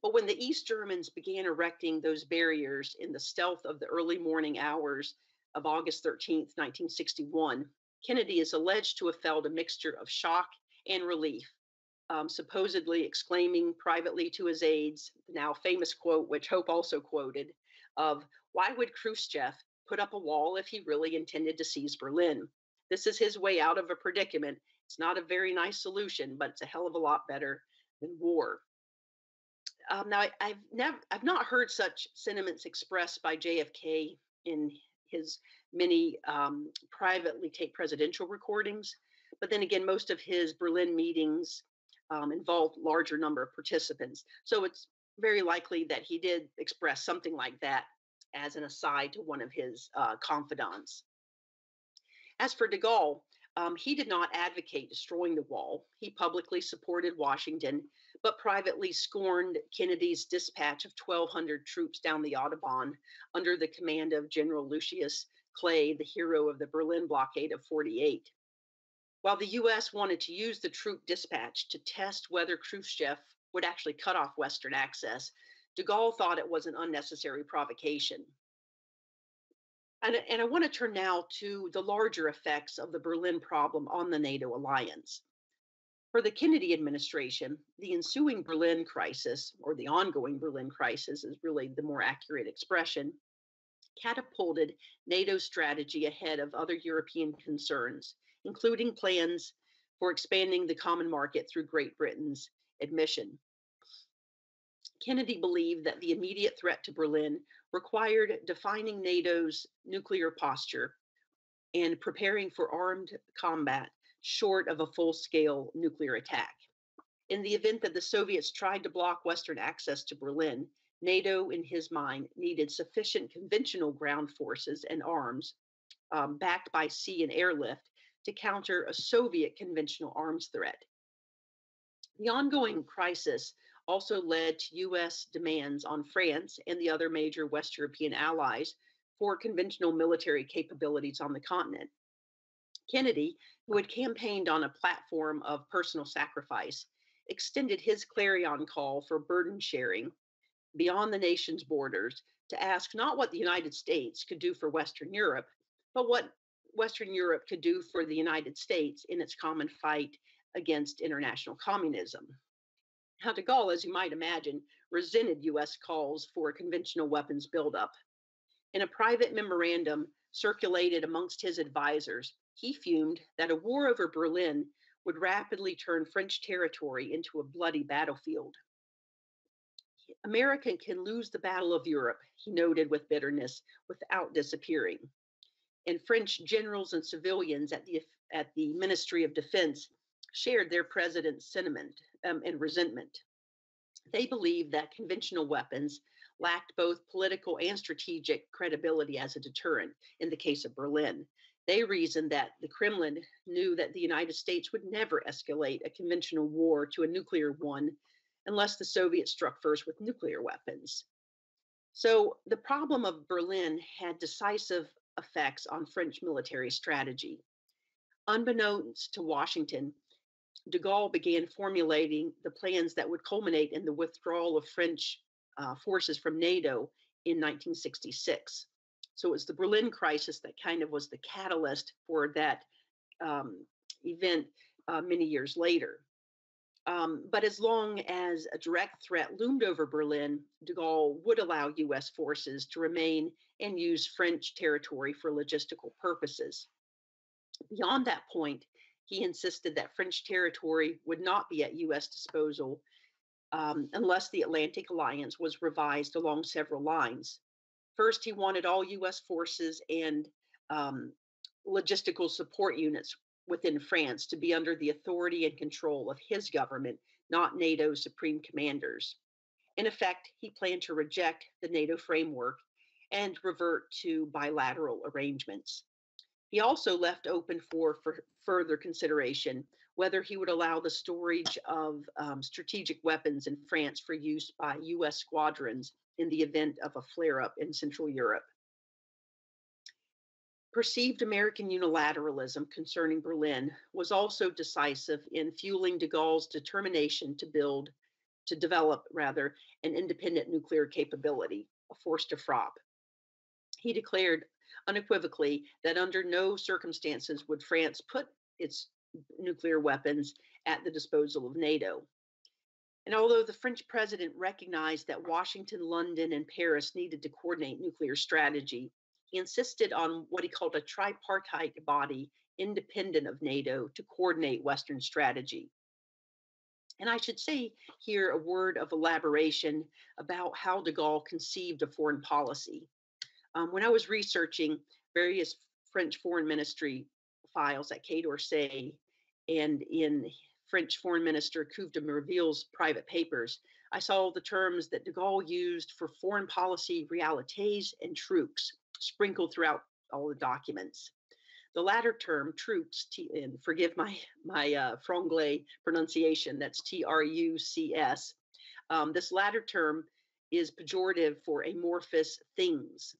Speaker 3: But when the East Germans began erecting those barriers in the stealth of the early morning hours of August 13th, 1961, Kennedy is alleged to have felt a mixture of shock and relief, um, supposedly exclaiming privately to his aides the now famous quote, which Hope also quoted, of why would Khrushchev put up a wall if he really intended to seize Berlin? This is his way out of a predicament. It's not a very nice solution, but it's a hell of a lot better than war. Um, now, I, have never, I've not heard such sentiments expressed by JFK in his many um, privately taped presidential recordings. But then again, most of his Berlin meetings um, involved larger number of participants. So it's very likely that he did express something like that as an aside to one of his uh, confidants. As for de Gaulle, um, he did not advocate destroying the wall. He publicly supported Washington, but privately scorned Kennedy's dispatch of 1,200 troops down the Autobahn under the command of General Lucius Clay, the hero of the Berlin blockade of 48. While the US wanted to use the troop dispatch to test whether Khrushchev would actually cut off Western access, de Gaulle thought it was an unnecessary provocation. And, and I want to turn now to the larger effects of the Berlin problem on the NATO alliance. For the Kennedy administration, the ensuing Berlin crisis, or the ongoing Berlin crisis is really the more accurate expression, catapulted NATO's strategy ahead of other European concerns, including plans for expanding the common market through Great Britain's admission. Kennedy believed that the immediate threat to Berlin required defining NATO's nuclear posture and preparing for armed combat short of a full scale nuclear attack. In the event that the Soviets tried to block Western access to Berlin, NATO, in his mind, needed sufficient conventional ground forces and arms um, backed by sea and airlift to counter a Soviet conventional arms threat. The ongoing crisis also led to US demands on France and the other major West European allies for conventional military capabilities on the continent. Kennedy, who had campaigned on a platform of personal sacrifice, extended his clarion call for burden sharing beyond the nation's borders to ask not what the United States could do for Western Europe, but what Western Europe could do for the United States in its common fight against international communism. De Gaulle, as you might imagine, resented U.S. calls for conventional weapons buildup. In a private memorandum circulated amongst his advisors, he fumed that a war over Berlin would rapidly turn French territory into a bloody battlefield. America can lose the battle of Europe, he noted with bitterness, without disappearing. And French generals and civilians at the at the Ministry of Defense shared their president's sentiment um, and resentment. They believed that conventional weapons lacked both political and strategic credibility as a deterrent in the case of Berlin. They reasoned that the Kremlin knew that the United States would never escalate a conventional war to a nuclear one unless the Soviets struck first with nuclear weapons. So the problem of Berlin had decisive effects on French military strategy. Unbeknownst to Washington, de Gaulle began formulating the plans that would culminate in the withdrawal of French uh, forces from NATO in 1966. So it was the Berlin crisis that kind of was the catalyst for that um, event uh, many years later. Um, but as long as a direct threat loomed over Berlin, de Gaulle would allow US forces to remain and use French territory for logistical purposes. Beyond that point, he insisted that French territory would not be at US disposal um, unless the Atlantic Alliance was revised along several lines. First, he wanted all US forces and um, logistical support units within France to be under the authority and control of his government, not NATO's supreme commanders. In effect, he planned to reject the NATO framework and revert to bilateral arrangements. He also left open for, for further consideration whether he would allow the storage of um, strategic weapons in France for use by US squadrons in the event of a flare up in Central Europe perceived American unilateralism concerning Berlin was also decisive in fueling de Gaulle's determination to build, to develop rather, an independent nuclear capability, a force de frappe. He declared unequivocally that under no circumstances would France put its nuclear weapons at the disposal of NATO. And although the French president recognized that Washington, London, and Paris needed to coordinate nuclear strategy, he insisted on what he called a tripartite body independent of NATO to coordinate Western strategy. And I should say here a word of elaboration about how de Gaulle conceived of foreign policy. Um, when I was researching various French foreign ministry files at Quai d'Orsay and in French Foreign Minister Couve de Murville's private papers, I saw the terms that de Gaulle used for foreign policy realités and trucs sprinkled throughout all the documents. The latter term, troops, T, and forgive my my uh, franglais pronunciation, that's T-R-U-C-S. Um, this latter term is pejorative for amorphous things.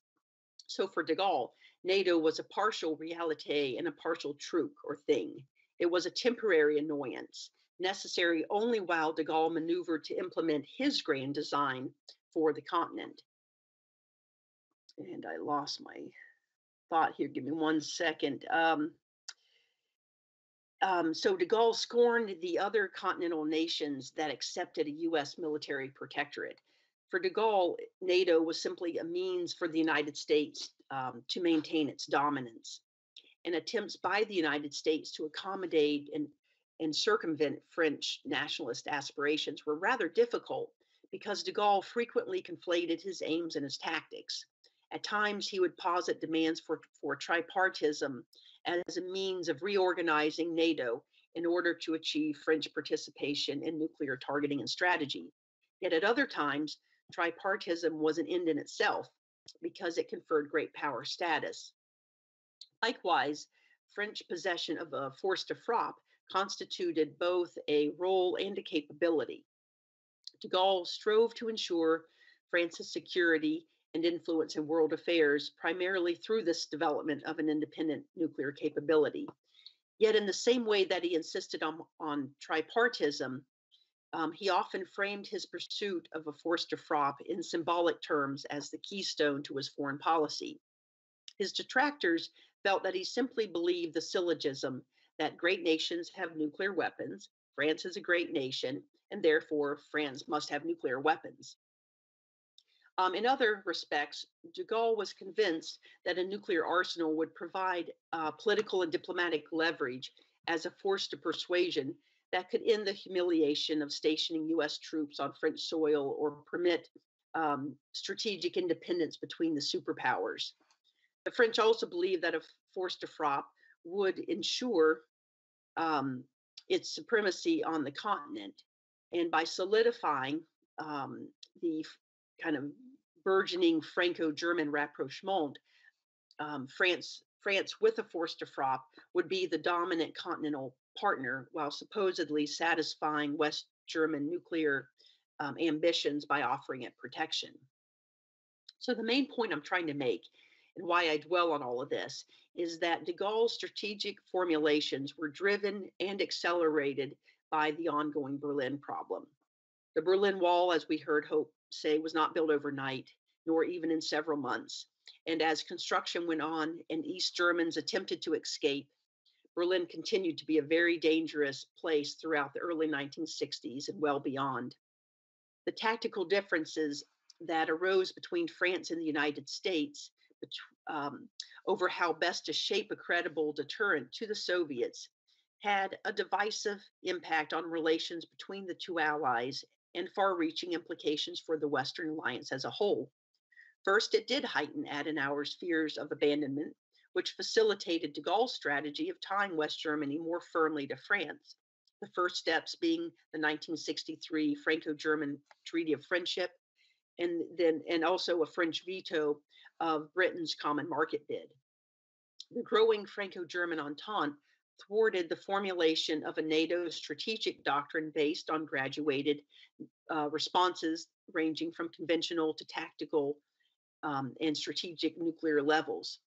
Speaker 3: So for de Gaulle, NATO was a partial realite and a partial truc or thing. It was a temporary annoyance, necessary only while de Gaulle maneuvered to implement his grand design for the continent and I lost my thought here. Give me one second. Um, um, so de Gaulle scorned the other continental nations that accepted a U.S. military protectorate. For de Gaulle, NATO was simply a means for the United States um, to maintain its dominance. And attempts by the United States to accommodate and, and circumvent French nationalist aspirations were rather difficult because de Gaulle frequently conflated his aims and his tactics. At times, he would posit demands for, for tripartism as a means of reorganizing NATO in order to achieve French participation in nuclear targeting and strategy. Yet at other times, tripartism was an end in itself because it conferred great power status. Likewise, French possession of a force de frappe constituted both a role and a capability. De Gaulle strove to ensure France's security and influence in world affairs primarily through this development of an independent nuclear capability. Yet, in the same way that he insisted on, on tripartism, um, he often framed his pursuit of a force de frappe in symbolic terms as the keystone to his foreign policy. His detractors felt that he simply believed the syllogism that great nations have nuclear weapons, France is a great nation, and therefore France must have nuclear weapons. Um, in other respects, de Gaulle was convinced that a nuclear arsenal would provide uh, political and diplomatic leverage as a force to persuasion that could end the humiliation of stationing US troops on French soil or permit um, strategic independence between the superpowers. The French also believed that a force de frappe would ensure um, its supremacy on the continent. And by solidifying um, the kind of burgeoning Franco-German rapprochement, um, France, France with a force de frappe would be the dominant continental partner, while supposedly satisfying West German nuclear um, ambitions by offering it protection. So the main point I'm trying to make and why I dwell on all of this is that de Gaulle's strategic formulations were driven and accelerated by the ongoing Berlin problem. The Berlin Wall, as we heard Hope say, was not built overnight, nor even in several months. And as construction went on and East Germans attempted to escape, Berlin continued to be a very dangerous place throughout the early 1960s and well beyond. The tactical differences that arose between France and the United States um, over how best to shape a credible deterrent to the Soviets had a divisive impact on relations between the two allies and far reaching implications for the Western alliance as a whole. First, it did heighten Adenauer's fears of abandonment, which facilitated de Gaulle's strategy of tying West Germany more firmly to France. The first steps being the 1963 Franco German Treaty of Friendship, and then and also a French veto of Britain's common market bid. The growing Franco-German entente thwarted the formulation of a NATO strategic doctrine based on graduated uh, responses ranging from conventional to tactical um, and strategic nuclear levels.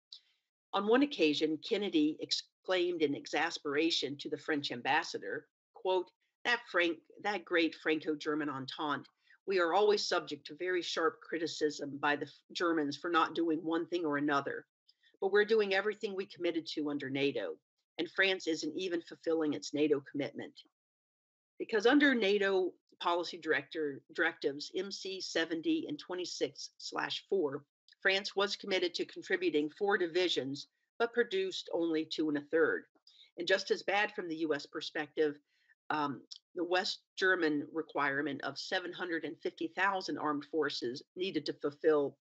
Speaker 3: On one occasion, Kennedy exclaimed in exasperation to the French ambassador, quote, that Frank, that great Franco-German entente we are always subject to very sharp criticism by the Germans for not doing one thing or another. But we're doing everything we committed to under NATO, and France isn't even fulfilling its NATO commitment. Because under NATO policy director directives MC 70 and 26 4, France was committed to contributing four divisions, but produced only two and a third. And just as bad from the US perspective, um, the West German requirement of 750,000 armed forces needed to fulfill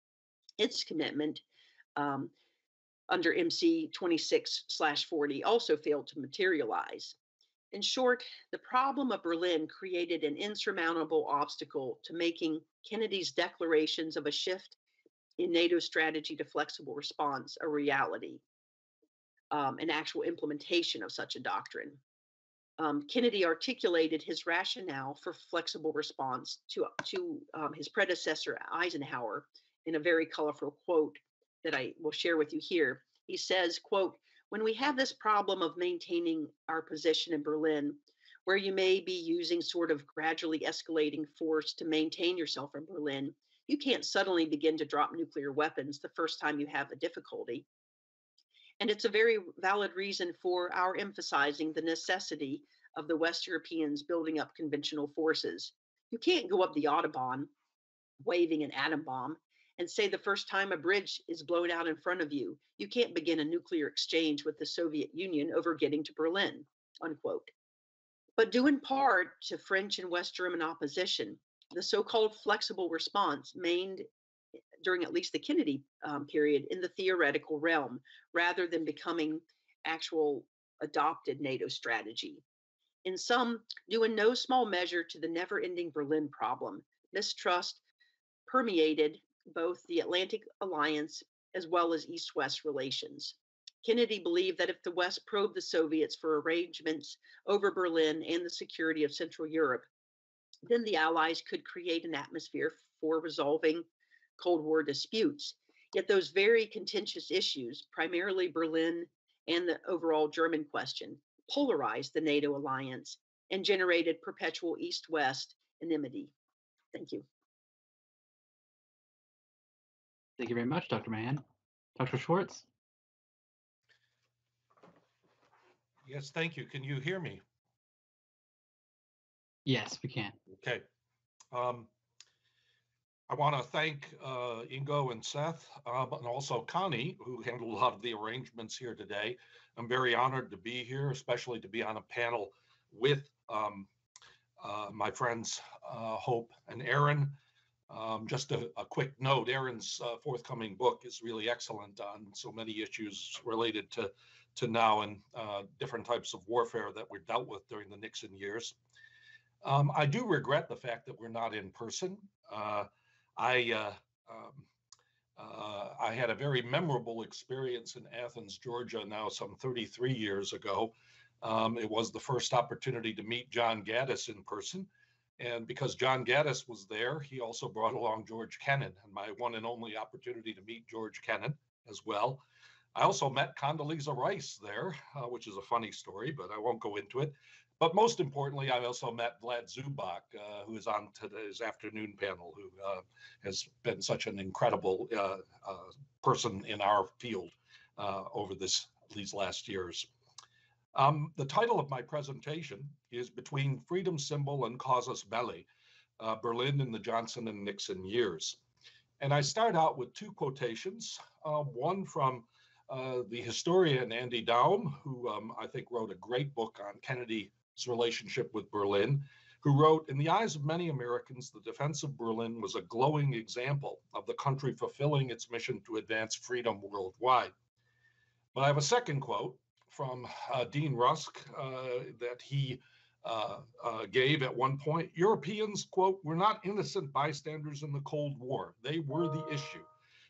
Speaker 3: its commitment um, under MC 26 40 also failed to materialize. In short, the problem of Berlin created an insurmountable obstacle to making Kennedy's declarations of a shift in NATO's strategy to flexible response a reality, um, an actual implementation of such a doctrine um, Kennedy articulated his rationale for flexible response to, to um, his predecessor Eisenhower in a very colorful quote that I will share with you here. He says, quote, when we have this problem of maintaining our position in Berlin, where you may be using sort of gradually escalating force to maintain yourself in Berlin, you can't suddenly begin to drop nuclear weapons the first time you have a difficulty. And it's a very valid reason for our emphasizing the necessity of the West Europeans building up conventional forces. You can't go up the Autobahn waving an atom bomb and say the first time a bridge is blown out in front of you, you can't begin a nuclear exchange with the Soviet Union over getting to Berlin, unquote. But due in part to French and West German opposition, the so called flexible response mained during at least the Kennedy um, period in the theoretical realm rather than becoming actual adopted NATO strategy. In some, due in no small measure to the never ending Berlin problem, mistrust permeated both the Atlantic Alliance as well as East West relations. Kennedy believed that if the West probed the Soviets for arrangements over Berlin and the security of Central Europe, then the Allies could create an atmosphere for resolving Cold War disputes. Yet those very contentious issues, primarily Berlin and the overall German question, polarized the NATO alliance and generated perpetual East West enmity. Thank you.
Speaker 1: Thank you very much, Dr. Mahan. Dr. Schwartz?
Speaker 4: Yes, thank you. Can you hear me?
Speaker 1: Yes, we can.
Speaker 4: Okay. Um, I want to thank uh, Ingo and Seth, uh, and also Connie, who handled a lot of the arrangements here today. I'm very honored to be here, especially to be on a panel with um, uh, my friends uh, Hope and Erin. Um, just a, a, quick note Erin's uh, forthcoming book is really excellent on so many issues related to to now and uh, different types of warfare that were dealt with during the Nixon years. Um, I do regret the fact that we're not in person. Uh, I uh, um, uh, I had a very memorable experience in Athens, Georgia, now some 33 years ago. Um, it was the first opportunity to meet John Gaddis in person. And because John Gaddis was there, he also brought along George Kennan, and my one and only opportunity to meet George Kennan as well. I also met Condoleezza Rice there, uh, which is a funny story, but I won't go into it. But most importantly, I also met Vlad Zubok, uh, who is on today's afternoon panel, who uh, has been such an incredible uh, uh, person in our field uh, over this these last years. Um, the title of my presentation is Between Freedom Symbol and Casus Belli, Berlin in the Johnson and Nixon Years. And I start out with two quotations, one from uh, the historian Andy Daum, who um, I think wrote a great book on Kennedy relationship with Berlin, who wrote In the eyes of many Americans, the defense of Berlin was a glowing example of the country fulfilling its mission to advance freedom worldwide. But I have a second quote from uh, Dean Rusk uh, that he uh, uh, gave at one point. Europeans, quote, were not innocent bystanders in the Cold War. They were the issue.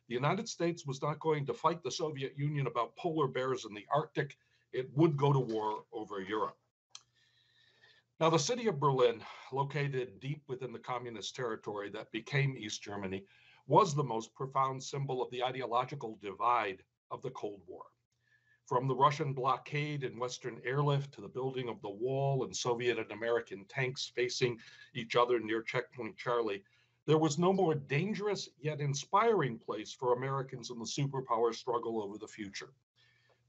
Speaker 4: The United States was not going to fight the Soviet Union about polar bears in the Arctic. It would go to war over Europe. Now, the city of Berlin, located deep within the communist territory that became East Germany, was the most profound symbol of the ideological divide of the Cold War. From the Russian blockade and Western airlift to the building of the wall and Soviet and American tanks facing each other near Checkpoint Charlie, there was no more dangerous yet inspiring place for Americans in the superpower struggle over the future.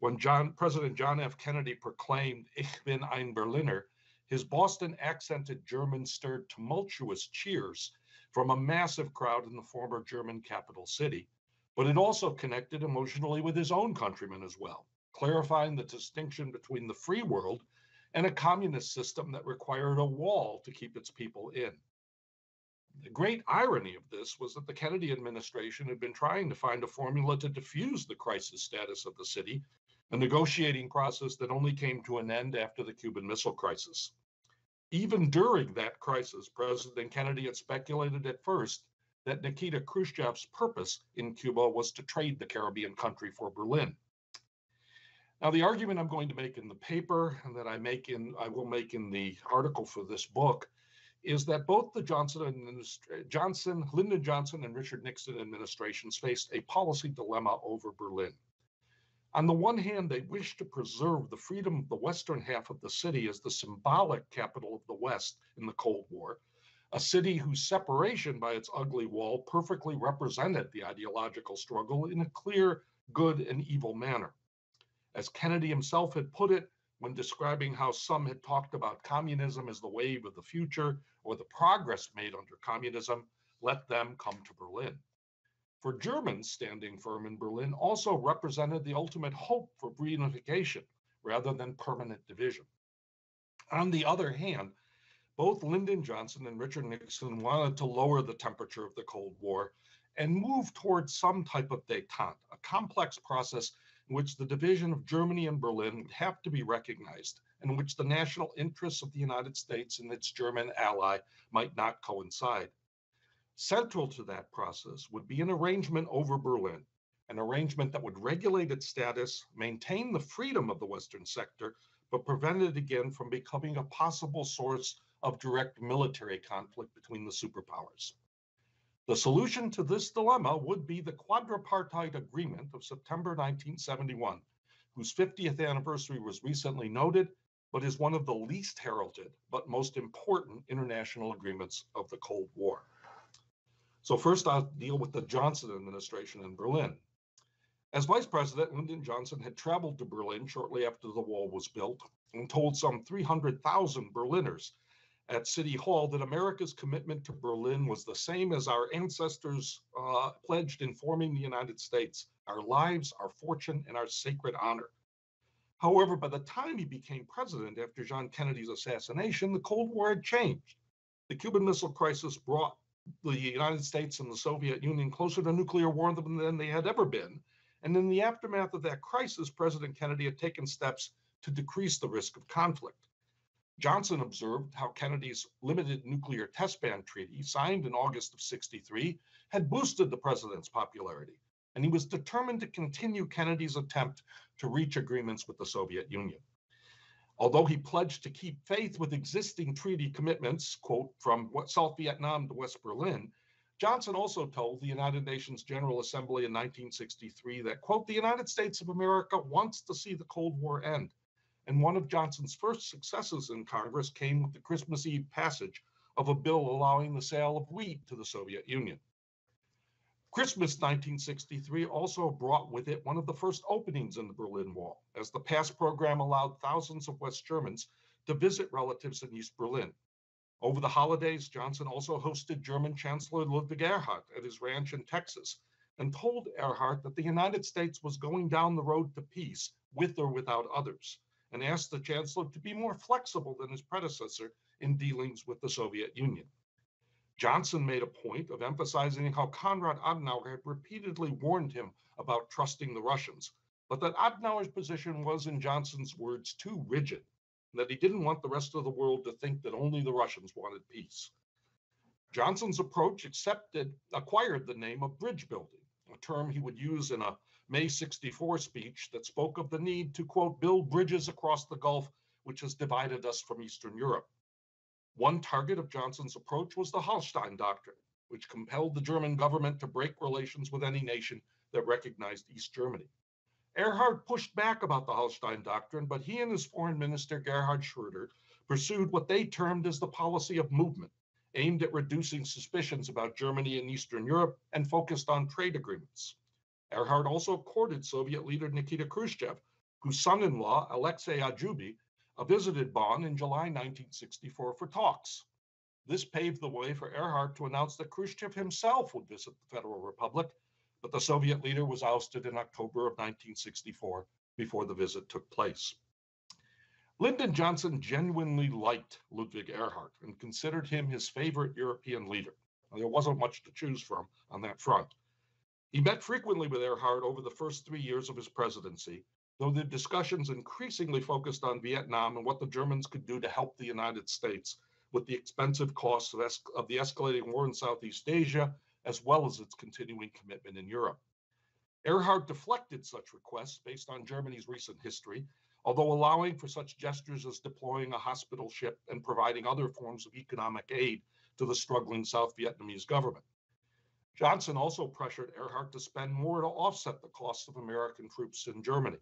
Speaker 4: When John, President John F. Kennedy proclaimed, Ich bin ein Berliner, his Boston accented German stirred tumultuous cheers from a massive crowd in the former German capital city, but it also connected emotionally with his own countrymen as well, clarifying the distinction between the free world and a communist system that required a wall to keep its people in. The great irony of this was that the Kennedy administration had been trying to find a formula to defuse the crisis status of the city a negotiating process that only came to an end after the Cuban Missile Crisis. Even during that crisis, President Kennedy had speculated at first that Nikita Khrushchev's purpose in Cuba was to trade the Caribbean country for Berlin. Now, the argument I'm going to make in the paper and that I make in I will make in the article for this book is that both the Johnson Johnson, Lyndon Johnson, and Richard Nixon administrations faced a policy dilemma over Berlin. On the one hand, they wish to preserve the freedom of the western half of the city as the symbolic capital of the West in the Cold War, a city whose separation by its ugly wall perfectly represented the ideological struggle in a clear good and evil manner. As Kennedy himself had put it when describing how some had talked about communism as the wave of the future or the progress made under communism, let them come to Berlin for Germans standing firm in Berlin also represented the ultimate hope for reunification rather than permanent division. On the other hand, both Lyndon Johnson and Richard Nixon wanted to lower the temperature of the Cold War and move towards some type of detente, a complex process in which the division of Germany and Berlin would have to be recognized, and in which the national interests of the United States and its German ally might not coincide. Central to that process would be an arrangement over Berlin, an arrangement that would regulate its status, maintain the freedom of the Western sector, but prevent it again from becoming a possible source of direct military conflict between the superpowers. The solution to this dilemma would be the quadripartite agreement of September 1971, whose 50th anniversary was recently noted, but is one of the least heralded but most important international agreements of the Cold War. So first I'll deal with the Johnson administration in Berlin. As vice president, Lyndon Johnson had traveled to Berlin shortly after the wall was built and told some 300,000 Berliners at City Hall that America's commitment to Berlin was the same as our ancestors uh, pledged in forming the United States our lives, our fortune, and our sacred honor. However, by the time he became president after John Kennedy's assassination, the Cold War had changed. The Cuban Missile Crisis brought the United States and the Soviet Union closer to nuclear war than they had ever been. And in the aftermath of that crisis, President Kennedy had taken steps to decrease the risk of conflict. Johnson observed how Kennedy's limited nuclear test ban treaty, signed in August of 63, had boosted the president's popularity, and he was determined to continue Kennedy's attempt to reach agreements with the Soviet Union. Although he pledged to keep faith with existing treaty commitments, quote, from South Vietnam to West Berlin, Johnson also told the United Nations General Assembly in 1963 that, quote, the United States of America wants to see the Cold War end. And one of Johnson's first successes in Congress came with the Christmas Eve passage of a bill allowing the sale of wheat to the Soviet Union. Christmas 1963 also brought with it one of the first openings in the Berlin Wall, as the pass program allowed thousands of West Germans to visit relatives in East Berlin. Over the holidays, Johnson also hosted German Chancellor Ludwig Erhard at his ranch in Texas and told Erhard that the United States was going down the road to peace with or without others, and asked the Chancellor to be more flexible than his predecessor in dealings with the Soviet Union. Johnson made a point of emphasizing how Konrad Adenauer had repeatedly warned him about trusting the Russians, but that Adenauer's position was, in Johnson's words, too rigid, and that he didn't want the rest of the world to think that only the Russians wanted peace. Johnson's approach accepted, acquired the name of bridge building, a term he would use in a May 64 speech that spoke of the need to, quote, build bridges across the Gulf, which has divided us from Eastern Europe. One target of Johnson's approach was the Hallstein Doctrine, which compelled the German government to break relations with any nation that recognized East Germany. Erhard pushed back about the Hallstein Doctrine, but he and his foreign minister, Gerhard Schroeder, pursued what they termed as the policy of movement, aimed at reducing suspicions about Germany and Eastern Europe and focused on trade agreements. Erhard also courted Soviet leader Nikita Khrushchev, whose son in law, Alexei Adzhubei, visited Bonn in July 1964 for talks. This paved the way for Erhard to announce that Khrushchev himself would visit the Federal Republic, but the Soviet leader was ousted in October of 1964 before the visit took place. Lyndon Johnson genuinely liked Ludwig Erhard and considered him his favorite European leader. There wasn't much to choose from on that front. He met frequently with Erhard over the first three years of his presidency, though the discussions increasingly focused on Vietnam and what the Germans could do to help the United States with the expensive costs of, es- of the escalating war in Southeast Asia, as well as its continuing commitment in Europe. Erhard deflected such requests based on Germany's recent history, although allowing for such gestures as deploying a hospital ship and providing other forms of economic aid to the struggling South Vietnamese government. Johnson also pressured Erhard to spend more to offset the costs of American troops in Germany.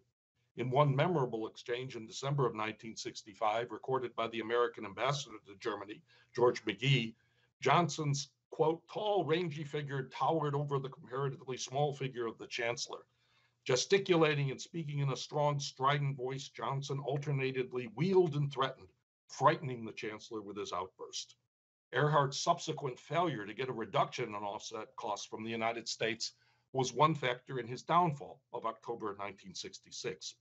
Speaker 4: In one memorable exchange in December of 1965, recorded by the American ambassador to Germany, George McGhee, Johnson's quote, tall, rangy figure towered over the comparatively small figure of the chancellor. Gesticulating and speaking in a strong, strident voice, Johnson alternately wheeled and threatened, frightening the chancellor with his outburst. Erhard's subsequent failure to get a reduction in offset costs from the United States was one factor in his downfall of October 1966.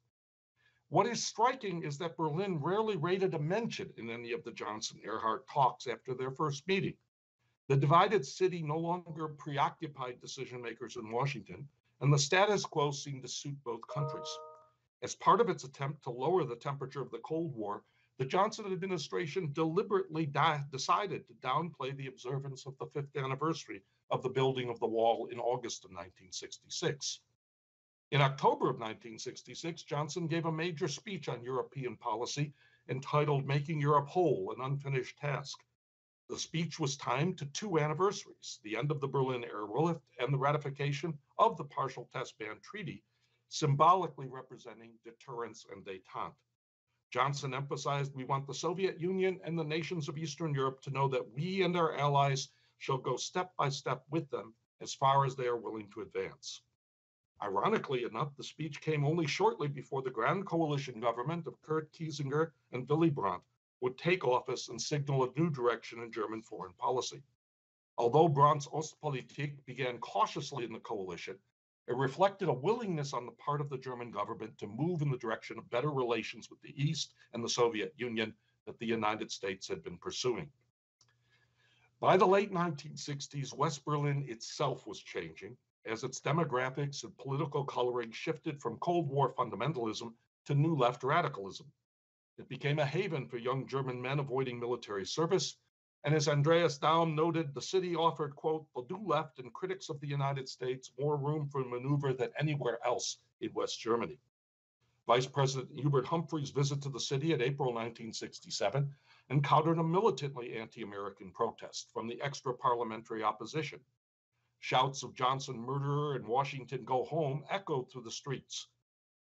Speaker 4: What is striking is that Berlin rarely rated a mention in any of the Johnson Erhard talks after their first meeting. The divided city no longer preoccupied decision makers in Washington, and the status quo seemed to suit both countries. As part of its attempt to lower the temperature of the Cold War, the Johnson administration deliberately di- decided to downplay the observance of the fifth anniversary of the building of the wall in August of 1966. In October of 1966, Johnson gave a major speech on European policy entitled Making Europe Whole, an Unfinished Task. The speech was timed to two anniversaries the end of the Berlin Airlift and the ratification of the Partial Test Ban Treaty, symbolically representing deterrence and detente. Johnson emphasized we want the Soviet Union and the nations of Eastern Europe to know that we and our allies shall go step by step with them as far as they are willing to advance. Ironically enough, the speech came only shortly before the Grand Coalition government of Kurt Kiesinger and Willy Brandt would take office and signal a new direction in German foreign policy. Although Brandt's Ostpolitik began cautiously in the coalition, it reflected a willingness on the part of the German government to move in the direction of better relations with the East and the Soviet Union that the United States had been pursuing. By the late 1960s, West Berlin itself was changing, as its demographics and political coloring shifted from Cold War fundamentalism to New Left radicalism. It became a haven for young German men avoiding military service. And as Andreas Daum noted, the city offered, quote, the New Left and critics of the United States more room for maneuver than anywhere else in West Germany. Vice President Hubert Humphrey's visit to the city in April 1967 encountered a militantly anti American protest from the extra parliamentary opposition. Shouts of Johnson murderer and Washington go home echoed through the streets.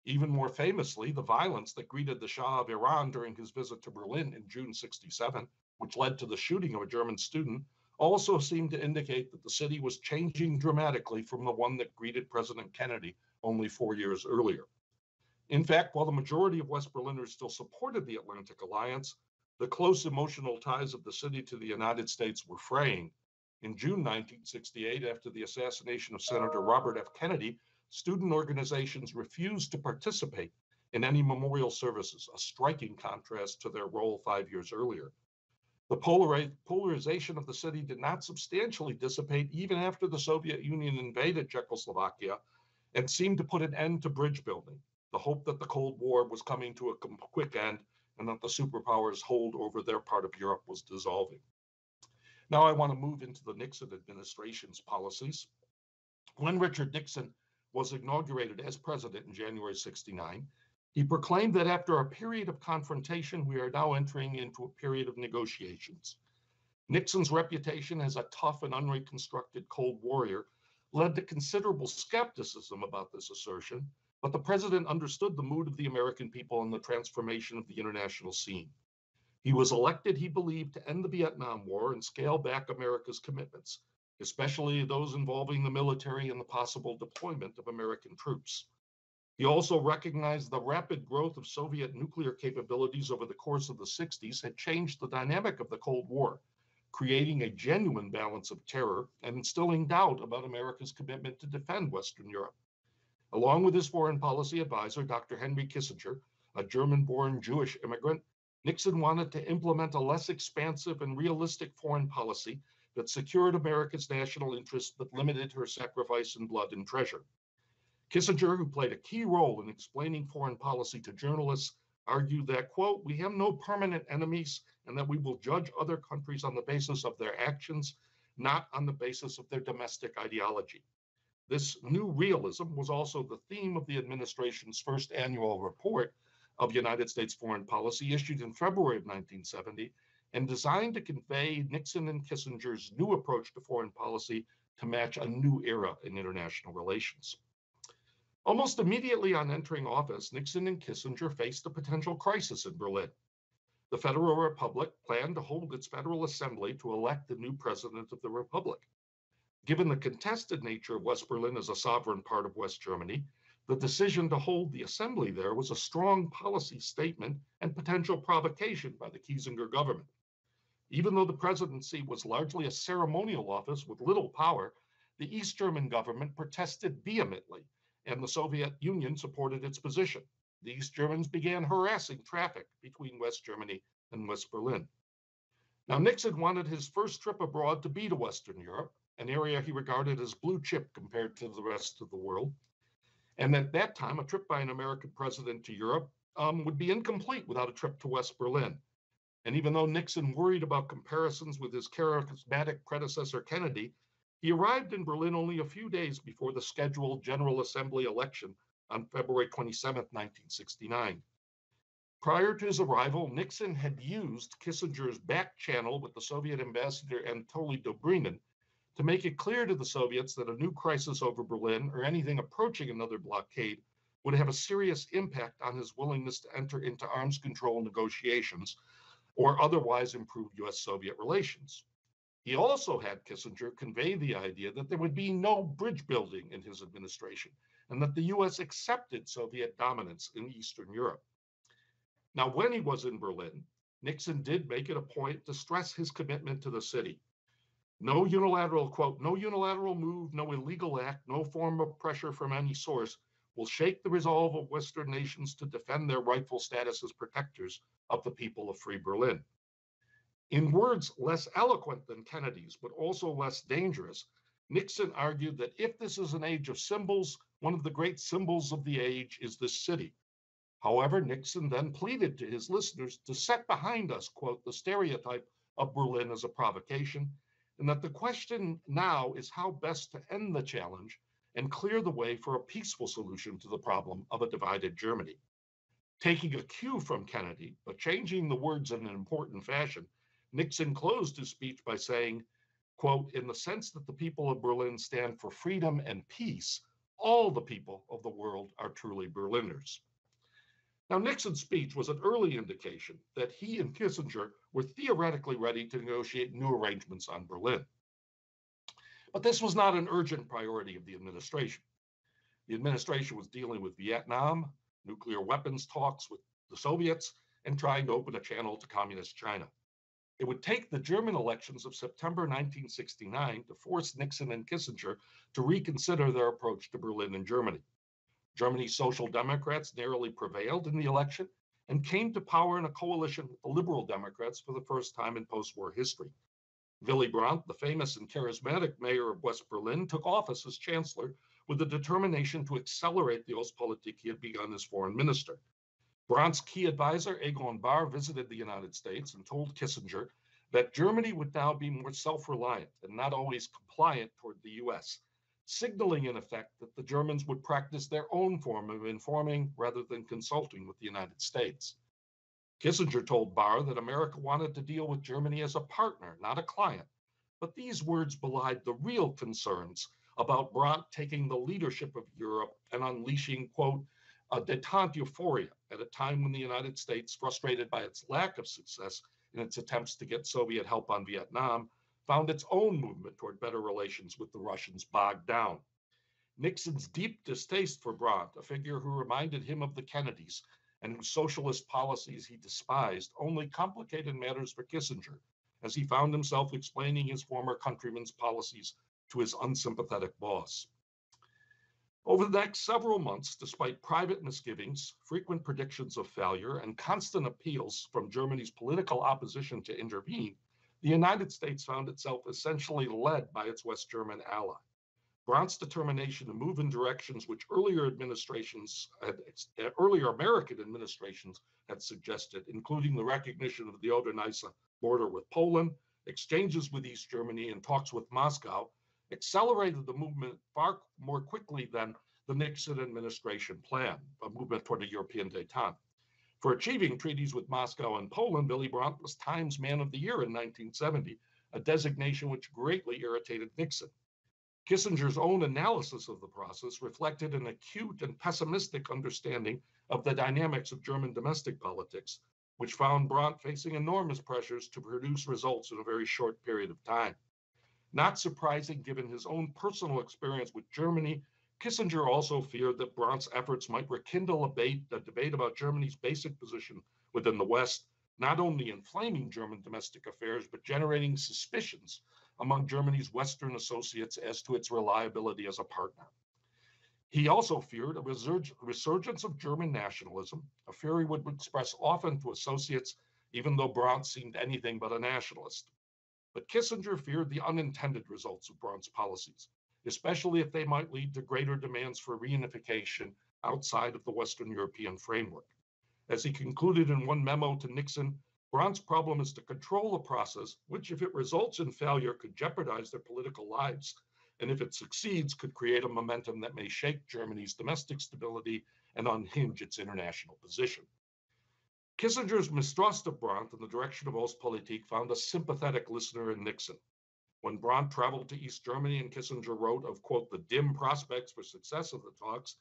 Speaker 4: Even more famously, the violence that greeted the Shah of Iran during his visit to Berlin in June 67, which led to the shooting of a German student, also seemed to indicate that the city was changing dramatically from the one that greeted President Kennedy only four years earlier. In fact, while the majority of West Berliners still supported the Atlantic Alliance, the close emotional ties of the city to the United States were fraying. In June 1968, after the assassination of Senator Robert F. Kennedy, student organizations refused to participate in any memorial services, a striking contrast to their role five years earlier. The polarization of the city did not substantially dissipate even after the Soviet Union invaded Czechoslovakia and seemed to put an end to bridge building. The hope that the Cold War was coming to a quick end and that the superpowers' hold over their part of Europe was dissolving. Now I want to move into the Nixon administration's policies. When Richard Nixon was inaugurated as president in January 69, he proclaimed that after a period of confrontation, we are now entering into a period of negotiations. Nixon's reputation as a tough and unreconstructed Cold Warrior led to considerable skepticism about this assertion, but the president understood the mood of the American people and the transformation of the international scene. He was elected, he believed, to end the Vietnam War and scale back America's commitments, especially those involving the military and the possible deployment of American troops. He also recognized the rapid growth of Soviet nuclear capabilities over the course of the 60s had changed the dynamic of the Cold War, creating a genuine balance of terror and instilling doubt about America's commitment to defend Western Europe. Along with his foreign policy advisor, Dr. Henry Kissinger, a German born Jewish immigrant, Nixon wanted to implement a less expansive and realistic foreign policy that secured America's national interests but limited her sacrifice in blood and treasure. Kissinger, who played a key role in explaining foreign policy to journalists, argued that, quote, we have no permanent enemies and that we will judge other countries on the basis of their actions, not on the basis of their domestic ideology. This new realism was also the theme of the administration's first annual report of United States foreign policy issued in February of 1970 and designed to convey Nixon and Kissinger's new approach to foreign policy to match a new era in international relations. Almost immediately on entering office, Nixon and Kissinger faced a potential crisis in Berlin. The Federal Republic planned to hold its Federal Assembly to elect the new president of the Republic. Given the contested nature of West Berlin as a sovereign part of West Germany, the decision to hold the assembly there was a strong policy statement and potential provocation by the Kiesinger government. Even though the presidency was largely a ceremonial office with little power, the East German government protested vehemently, and the Soviet Union supported its position. The East Germans began harassing traffic between West Germany and West Berlin. Now, Nixon wanted his first trip abroad to be to Western Europe, an area he regarded as blue chip compared to the rest of the world. And at that time, a trip by an American president to Europe um, would be incomplete without a trip to West Berlin. And even though Nixon worried about comparisons with his charismatic predecessor Kennedy, he arrived in Berlin only a few days before the scheduled General Assembly election on February 27, 1969. Prior to his arrival, Nixon had used Kissinger's back channel with the Soviet ambassador Anatoly Dobrynin to make it clear to the Soviets that a new crisis over Berlin or anything approaching another blockade would have a serious impact on his willingness to enter into arms control negotiations or otherwise improve US Soviet relations. He also had Kissinger convey the idea that there would be no bridge building in his administration and that the US accepted Soviet dominance in Eastern Europe. Now, when he was in Berlin, Nixon did make it a point to stress his commitment to the city. No unilateral, quote, no unilateral move, no illegal act, no form of pressure from any source will shake the resolve of Western nations to defend their rightful status as protectors of the people of free Berlin. In words less eloquent than Kennedy's, but also less dangerous, Nixon argued that if this is an age of symbols, one of the great symbols of the age is this city. However, Nixon then pleaded to his listeners to set behind us, quote, the stereotype of Berlin as a provocation, and that the question now is how best to end the challenge and clear the way for a peaceful solution to the problem of a divided Germany. Taking a cue from Kennedy, but changing the words in an important fashion, Nixon closed his speech by saying, quote, in the sense that the people of Berlin stand for freedom and peace, all the people of the world are truly Berliners. Now, Nixon's speech was an early indication that he and Kissinger were theoretically ready to negotiate new arrangements on Berlin. But this was not an urgent priority of the administration. The administration was dealing with Vietnam, nuclear weapons talks with the Soviets, and trying to open a channel to communist China. It would take the German elections of September 1969 to force Nixon and Kissinger to reconsider their approach to Berlin and Germany. Germany's Social Democrats narrowly prevailed in the election and came to power in a coalition with the Liberal Democrats for the first time in post war history. Willy Brandt, the famous and charismatic mayor of West Berlin, took office as chancellor with the determination to accelerate the Ostpolitik he had begun as foreign minister. Brandt's key advisor, Egon Bahr, visited the United States and told Kissinger that Germany would now be more self reliant and not always compliant toward the US signaling in effect that the Germans would practice their own form of informing rather than consulting with the United States. Kissinger told Bahr that America wanted to deal with Germany as a partner, not a client. But these words belied the real concerns about Brandt taking the leadership of Europe and unleashing, quote, a detente euphoria at a time when the United States, frustrated by its lack of success in its attempts to get Soviet help on Vietnam, found its own movement toward better relations with the Russians bogged down. Nixon's deep distaste for Brandt, a figure who reminded him of the Kennedys and whose socialist policies he despised, only complicated matters for Kissinger, as he found himself explaining his former countryman's policies to his unsympathetic boss. Over the next several months, despite private misgivings, frequent predictions of failure, and constant appeals from Germany's political opposition to intervene, the United States found itself essentially led by its West German ally. Brandt's determination to move in directions which earlier administrations, had, earlier American administrations had suggested, including the recognition of the Oder-Neisse border with Poland, exchanges with East Germany, and talks with Moscow, accelerated the movement far more quickly than the Nixon administration planned, a movement toward a European detente. For achieving treaties with Moscow and Poland, Billy Brandt was Times Man of the Year in 1970, a designation which greatly irritated Nixon. Kissinger's own analysis of the process reflected an acute and pessimistic understanding of the dynamics of German domestic politics, which found Brandt facing enormous pressures to produce results in a very short period of time. Not surprising given his own personal experience with Germany Kissinger also feared that Brandt's efforts might rekindle a debate, a debate about Germany's basic position within the West, not only inflaming German domestic affairs, but generating suspicions among Germany's Western associates as to its reliability as a partner. He also feared a resurgence of German nationalism, a fear he would express often to associates, even though Brandt seemed anything but a nationalist. But Kissinger feared the unintended results of Brandt's policies, especially if they might lead to greater demands for reunification outside of the Western European framework. As he concluded in one memo to Nixon, Brandt's problem is to control a process which, if it results in failure, could jeopardize their political lives, and if it succeeds, could create a momentum that may shake Germany's domestic stability and unhinge its international position. Kissinger's mistrust of Brandt in the direction of Ostpolitik found a sympathetic listener in Nixon. When Brandt traveled to East Germany and Kissinger wrote of, quote, the dim prospects for success of the talks,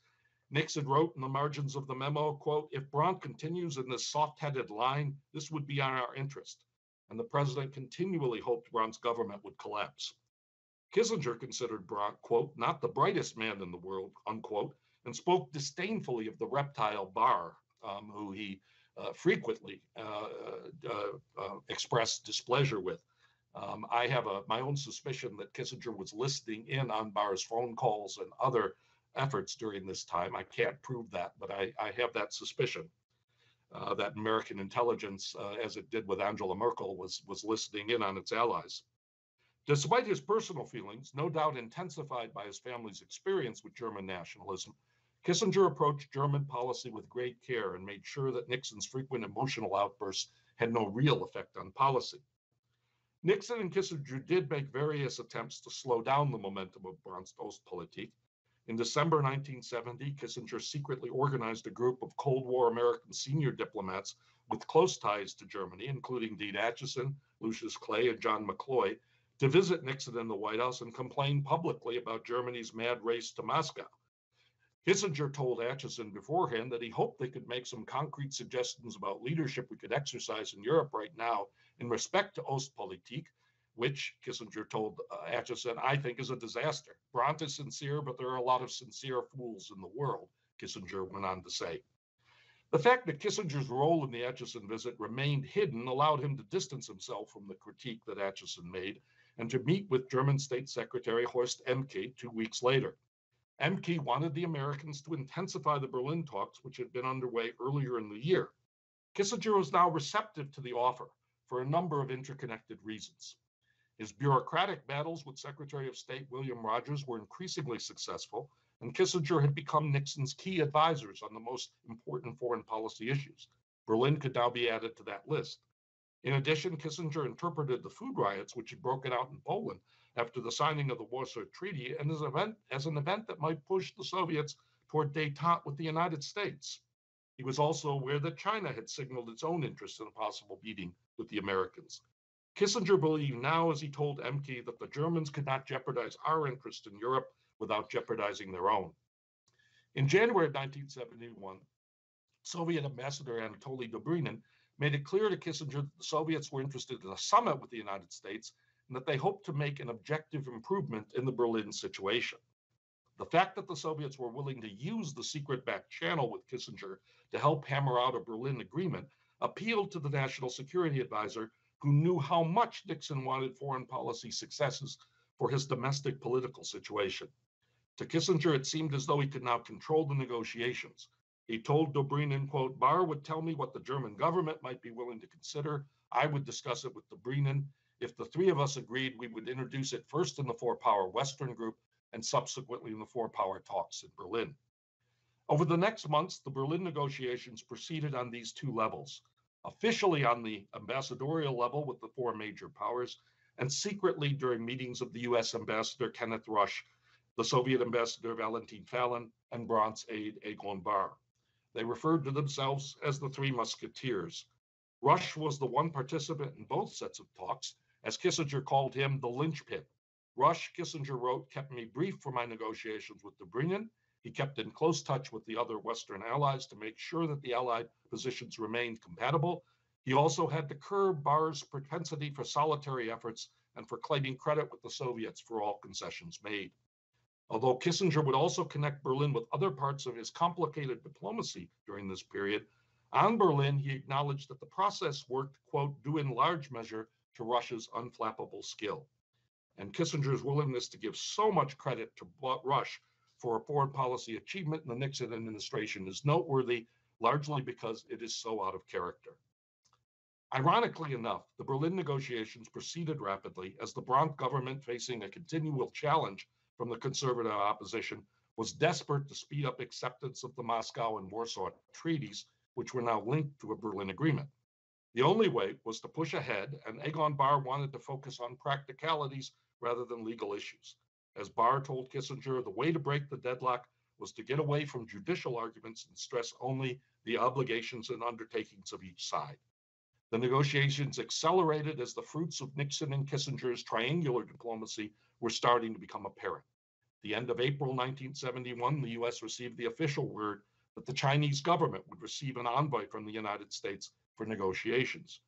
Speaker 4: Nixon wrote in the margins of the memo, quote, if Brandt continues in this soft-headed line, this would be in our interest. And the president continually hoped Brandt's government would collapse. Kissinger considered Brandt, quote, not the brightest man in the world, unquote, and spoke disdainfully of the reptile Bahr, um, who he uh, frequently uh, uh, uh expressed displeasure with. Um, I have a, my own suspicion that Kissinger was listening in on Bahr's phone calls and other efforts during this time. I can't prove that, but I, I have that suspicion uh, that American intelligence, uh, as it did with Angela Merkel, was, was listening in on its allies. Despite his personal feelings, no doubt intensified by his family's experience with German nationalism, Kissinger approached German policy with great care and made sure that Nixon's frequent emotional outbursts had no real effect on policy. Nixon and Kissinger did make various attempts to slow down the momentum of Brandt's Ostpolitik. In December 1970, Kissinger secretly organized a group of Cold War American senior diplomats with close ties to Germany, including Dean Acheson, Lucius Clay, and John McCloy, to visit Nixon in the White House and complain publicly about Germany's mad race to Moscow. Kissinger told Acheson beforehand that he hoped they could make some concrete suggestions about leadership we could exercise in Europe right now in respect to Ostpolitik, which Kissinger told uh, Acheson, I think is a disaster. Brandt is sincere, but there are a lot of sincere fools in the world, Kissinger went on to say. The fact that Kissinger's role in the Acheson visit remained hidden allowed him to distance himself from the critique that Acheson made and to meet with German State Secretary Horst Ehmke two weeks later. Ehmke wanted the Americans to intensify the Berlin talks, which had been underway earlier in the year. Kissinger was now receptive to the offer for a number of interconnected reasons. His bureaucratic battles with Secretary of State William Rogers were increasingly successful, and Kissinger had become Nixon's key advisors on the most important foreign policy issues. Berlin could now be added to that list. In addition, Kissinger interpreted the food riots which had broken out in Poland after the signing of the Warsaw Treaty and as, event, as an event that might push the Soviets toward detente with the United States. He was also aware that China had signaled its own interest in a possible meeting with the Americans. Kissinger believed now, as he told Ehmke, that the Germans could not jeopardize our interest in Europe without jeopardizing their own. In January of 1971, Soviet Ambassador Anatoly Dobrynin made it clear to Kissinger that the Soviets were interested in a summit with the United States and that they hoped to make an objective improvement in the Berlin situation. The fact that the Soviets were willing to use the secret back channel with Kissinger to help hammer out a Berlin agreement appealed to the national security advisor, who knew how much Nixon wanted foreign policy successes for his domestic political situation. To Kissinger, it seemed as though he could now control the negotiations. He told Dobrynin, quote, Bahr would tell me what the German government might be willing to consider. I would discuss it with Dobrynin. If the three of us agreed, we would introduce it first in the four power Western group and subsequently in the four power talks in Berlin. Over the next months, the Berlin negotiations proceeded on these two levels officially on the ambassadorial level with the four major powers, and secretly during meetings of the US Ambassador Kenneth Rush, the Soviet Ambassador Valentin Falin, and Brandt's aide Egon Bahr. They referred to themselves as the Three Musketeers. Rush was the one participant in both sets of talks, as Kissinger called him the linchpin. Rush, Kissinger wrote, kept me brief for my negotiations with Dobrynin. He kept in close touch with the other Western allies to make sure that the Allied positions remained compatible. He also had to curb Bahr's propensity for solitary efforts and for claiming credit with the Soviets for all concessions made. Although Kissinger would also connect Berlin with other parts of his complicated diplomacy during this period, on Berlin, he acknowledged that the process worked, quote, due in large measure to Rush's unflappable skill. And Kissinger's willingness to give so much credit to Rush for a foreign policy achievement in the Nixon administration is noteworthy, largely because it is so out of character. Ironically enough, the Berlin negotiations proceeded rapidly as the Brandt government, facing a continual challenge from the conservative opposition was desperate to speed up acceptance of the Moscow and Warsaw treaties, which were now linked to a Berlin agreement. The only way was to push ahead, and Egon Bahr wanted to focus on practicalities rather than legal issues. As Bahr told Kissinger, the way to break the deadlock was to get away from judicial arguments and stress only the obligations and undertakings of each side. The negotiations accelerated as the fruits of Nixon and Kissinger's triangular diplomacy were starting to become apparent. The end of April 1971, the US received the official word that the Chinese government would receive an envoy from the United States for negotiations.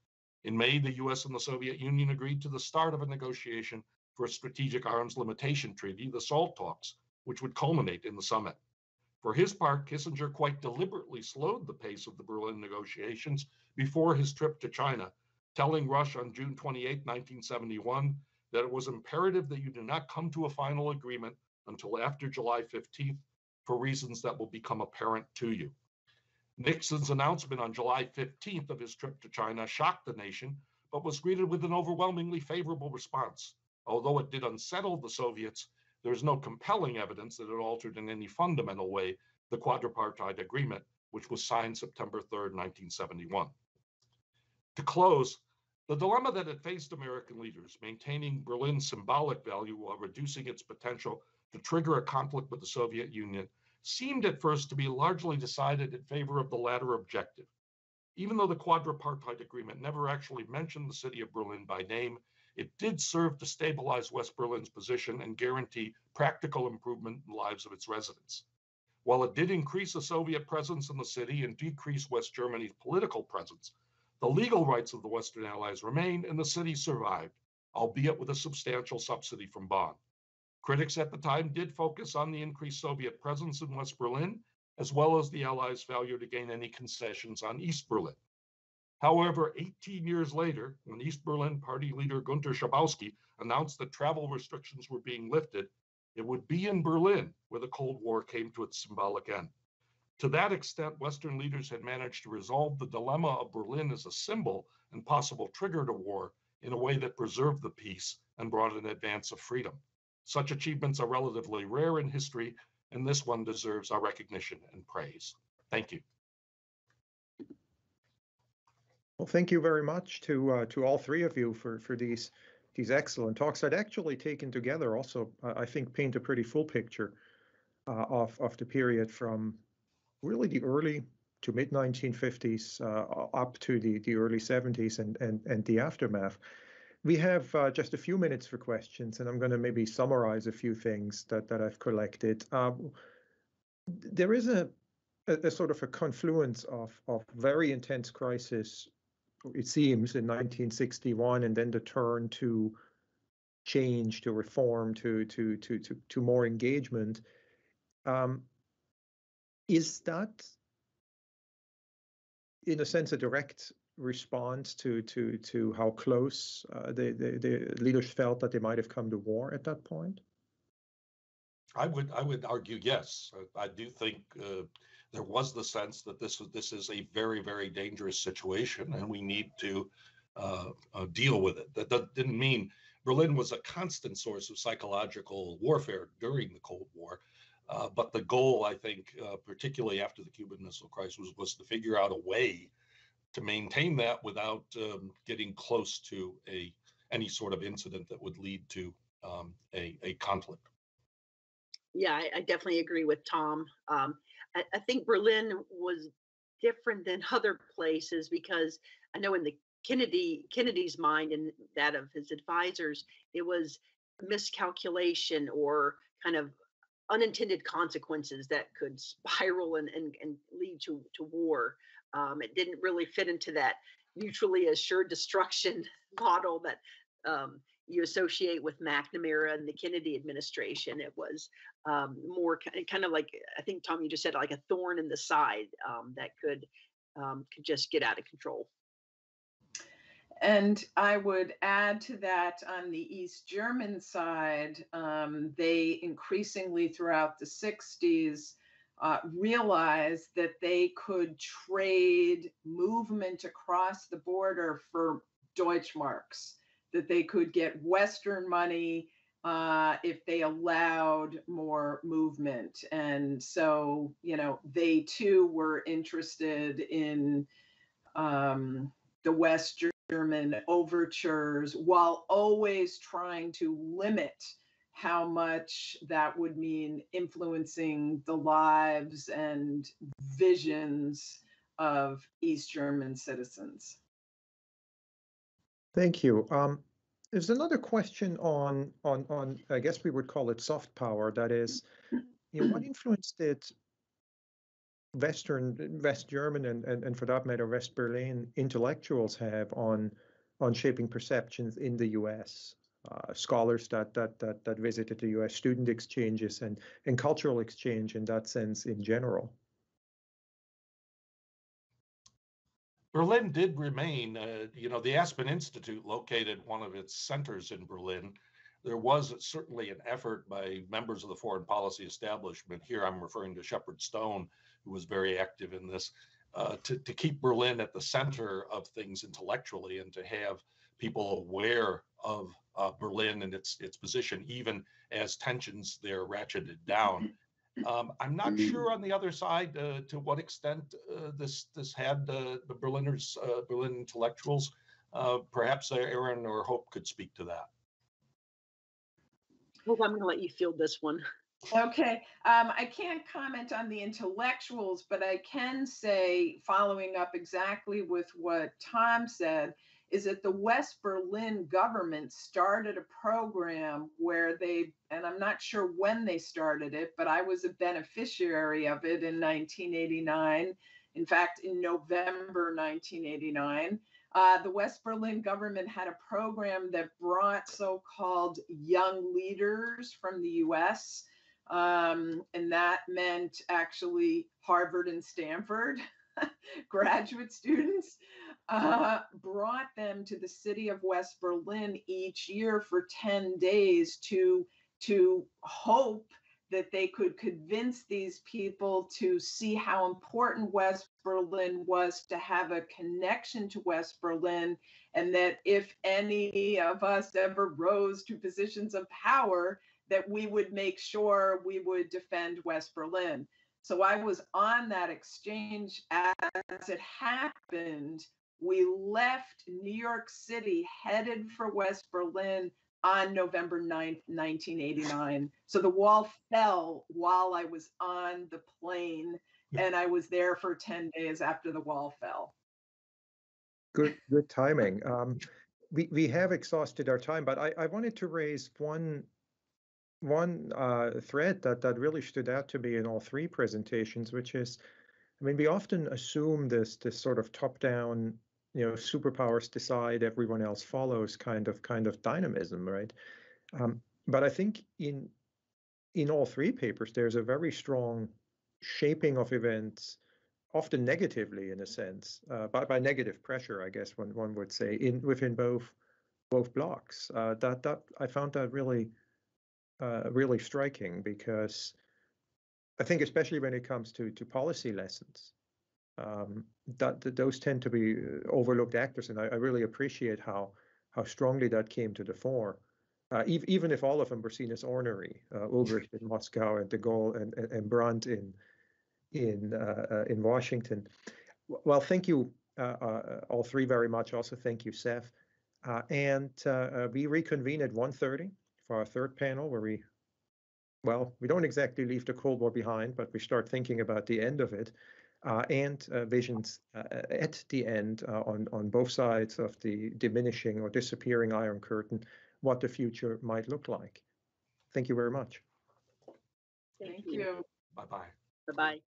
Speaker 4: In May, the US and the Soviet Union agreed to the start of a negotiation for a strategic arms limitation treaty, the SALT talks, which would culminate in the summit. For his part, Kissinger quite deliberately slowed the pace of the Berlin negotiations before his trip to China, telling Rush on June 28, 1971, that it was imperative that you do not come to a final agreement until after July 15th for reasons that will become apparent to you. Nixon's announcement on July 15th of his trip to China shocked the nation, but was greeted with an overwhelmingly favorable response. Although it did unsettle the Soviets, there is no compelling evidence that it altered in any fundamental way the quadripartite agreement, which was signed September 3, 1971. To close, the dilemma that it faced American leaders, maintaining Berlin's symbolic value while reducing its potential to trigger a conflict with the Soviet Union, seemed at first to be largely decided in favor of the latter objective. Even though the quadripartite agreement never actually mentioned the city of Berlin by name, it did serve to stabilize West Berlin's position and guarantee practical improvement in the lives of its residents. While it did increase the Soviet presence in the city and decrease West Germany's political presence, the legal rights of the Western Allies remained and the city survived, albeit with a substantial subsidy from Bonn. Critics at the time did focus on the increased Soviet presence in West Berlin, as well as the Allies' failure to gain any concessions on East Berlin. However, 18 years later, when East Berlin party leader Gunter Schabowski announced that travel restrictions were being lifted, it would be in Berlin where the Cold War came to its symbolic end. To that extent, Western leaders had managed to resolve the dilemma of Berlin as a symbol and possible trigger to war in a way that preserved the peace and brought an advance of freedom. Such achievements are relatively rare in history, and this one deserves our recognition and praise. Thank you.
Speaker 5: Well, thank you very much to uh, to all three of you for for these these excellent talks. I'd actually taken together also, I think, paint a pretty full picture uh, of of the period from really the early to mid 1950s uh, up to the the early 70s and and and the aftermath. We have uh, just a few minutes for questions, and I'm going to maybe summarize a few things that that I've collected. Um, there is a, a, a sort of a confluence of of very intense crisis it seems, in 1961, and then the turn to change, to reform, to to to to, to more engagement. Um, is that, in a sense, a direct response to to to how close uh, the, the the leaders felt that they might have come to war at that point?
Speaker 4: I would I would argue yes. I, I do think uh, there was the sense that this was this is a very very dangerous situation and we need to uh, uh, deal with it. That, that didn't mean Berlin was a constant source of psychological warfare during the Cold War. Uh, but the goal, I think, uh, particularly after the Cuban Missile Crisis, was, was to figure out a way to maintain that without um, getting close to a any sort of incident that would lead to um, a, a conflict.
Speaker 3: Yeah, I, I, definitely agree with Tom. Um, I, I think Berlin was different than other places because I know in the Kennedy Kennedy's mind and that of his advisors, it was miscalculation or kind of unintended consequences that could spiral and, and, and lead to, to war. Um, it didn't really fit into that mutually assured destruction model that um, you associate with McNamara and the Kennedy administration. It was um, more kind of like I think Tom, you just said like a thorn in the side um, that could um, could just get out of control.
Speaker 2: And I would add to that on the East German side, um, they increasingly throughout the 60s uh, realized that they could trade movement across the border for Deutschmarks that they could get Western money uh, if they allowed more movement. And so, you know, they too were interested in um, the West German overtures while always trying to limit how much that would mean influencing the lives and visions of East German citizens.
Speaker 5: Thank you. Um, there's another question on on on I guess we would call it soft power. That is, you know, what influence did Western West German and, and, and for that matter West Berlin intellectuals have on on shaping perceptions in the U.S. Uh, scholars that that that that visited the U.S. student exchanges and and cultural exchange in that sense in general.
Speaker 4: Berlin did remain, uh, you know, the Aspen Institute located one of its centers in Berlin. There was certainly an effort by members of the foreign policy establishment. Here I'm referring to Shepard Stone, who was very active in this, uh, to, to keep Berlin at the center of things intellectually and to have people aware of uh, Berlin and its its position, even as tensions there ratcheted down. Um, I'm not sure on the other side uh, to what extent uh, this this had uh, the Berliners, uh, Berlin intellectuals. Uh, perhaps Erin or Hope could speak to that.
Speaker 3: Hope I'm going to let you field this one.
Speaker 2: Okay, um, I can't comment on the intellectuals, but I can say, following up exactly with what Tom said, is that the West Berlin government started a program where they, and I'm not sure when they started it, but I was a beneficiary of it in 1989. In fact, in November 1989, uh, the West Berlin government had a program that brought so called young leaders from the US. Um, and that meant actually Harvard and Stanford graduate students uh, brought them to the city of West Berlin each year for 10 days to, to hope that they could convince these people to see how important West Berlin was to have a connection to West Berlin, and that if any of us ever rose to positions of power, that we would make sure we would defend West Berlin. So I was on that exchange as it happened. We left New York City headed for West Berlin on November 9th, 1989. So the wall fell while I was on the plane and I was there for 10 days after the wall fell.
Speaker 5: Good, good timing. Um, we, we have exhausted our time, but I, I wanted to raise one one uh, thread that, that really stood out to me in all three presentations, which is, I mean, we often assume this this sort of top-down, you know, superpowers decide, everyone else follows kind of kind of dynamism, right? Um, but I think in in all three papers, there's a very strong shaping of events, often negatively in a sense, uh, by, by negative pressure, I guess one one would say, in within both both blocks. Uh, that that I found that really uh, really striking because I think, especially when it comes to to policy lessons, um, that, that, those tend to be uh, overlooked actors, and I, I, really appreciate how how strongly that came to the fore. Uh, even, even if all of them were seen as ornery, uh, Ulbricht in Moscow and De Gaulle and, and, and Brandt in in uh, uh, in Washington. Well, thank you all three very much. Also, thank you, Seth. and we reconvene at 1.30 for our third panel where we, well, we don't exactly leave the Cold War behind, but we start thinking about the end of it. Uh, and uh, visions uh, at the end uh, on, on both sides of the diminishing or disappearing Iron Curtain, what the future might look like. Thank you very much.
Speaker 2: Thank you.
Speaker 4: Bye bye.
Speaker 3: Bye bye.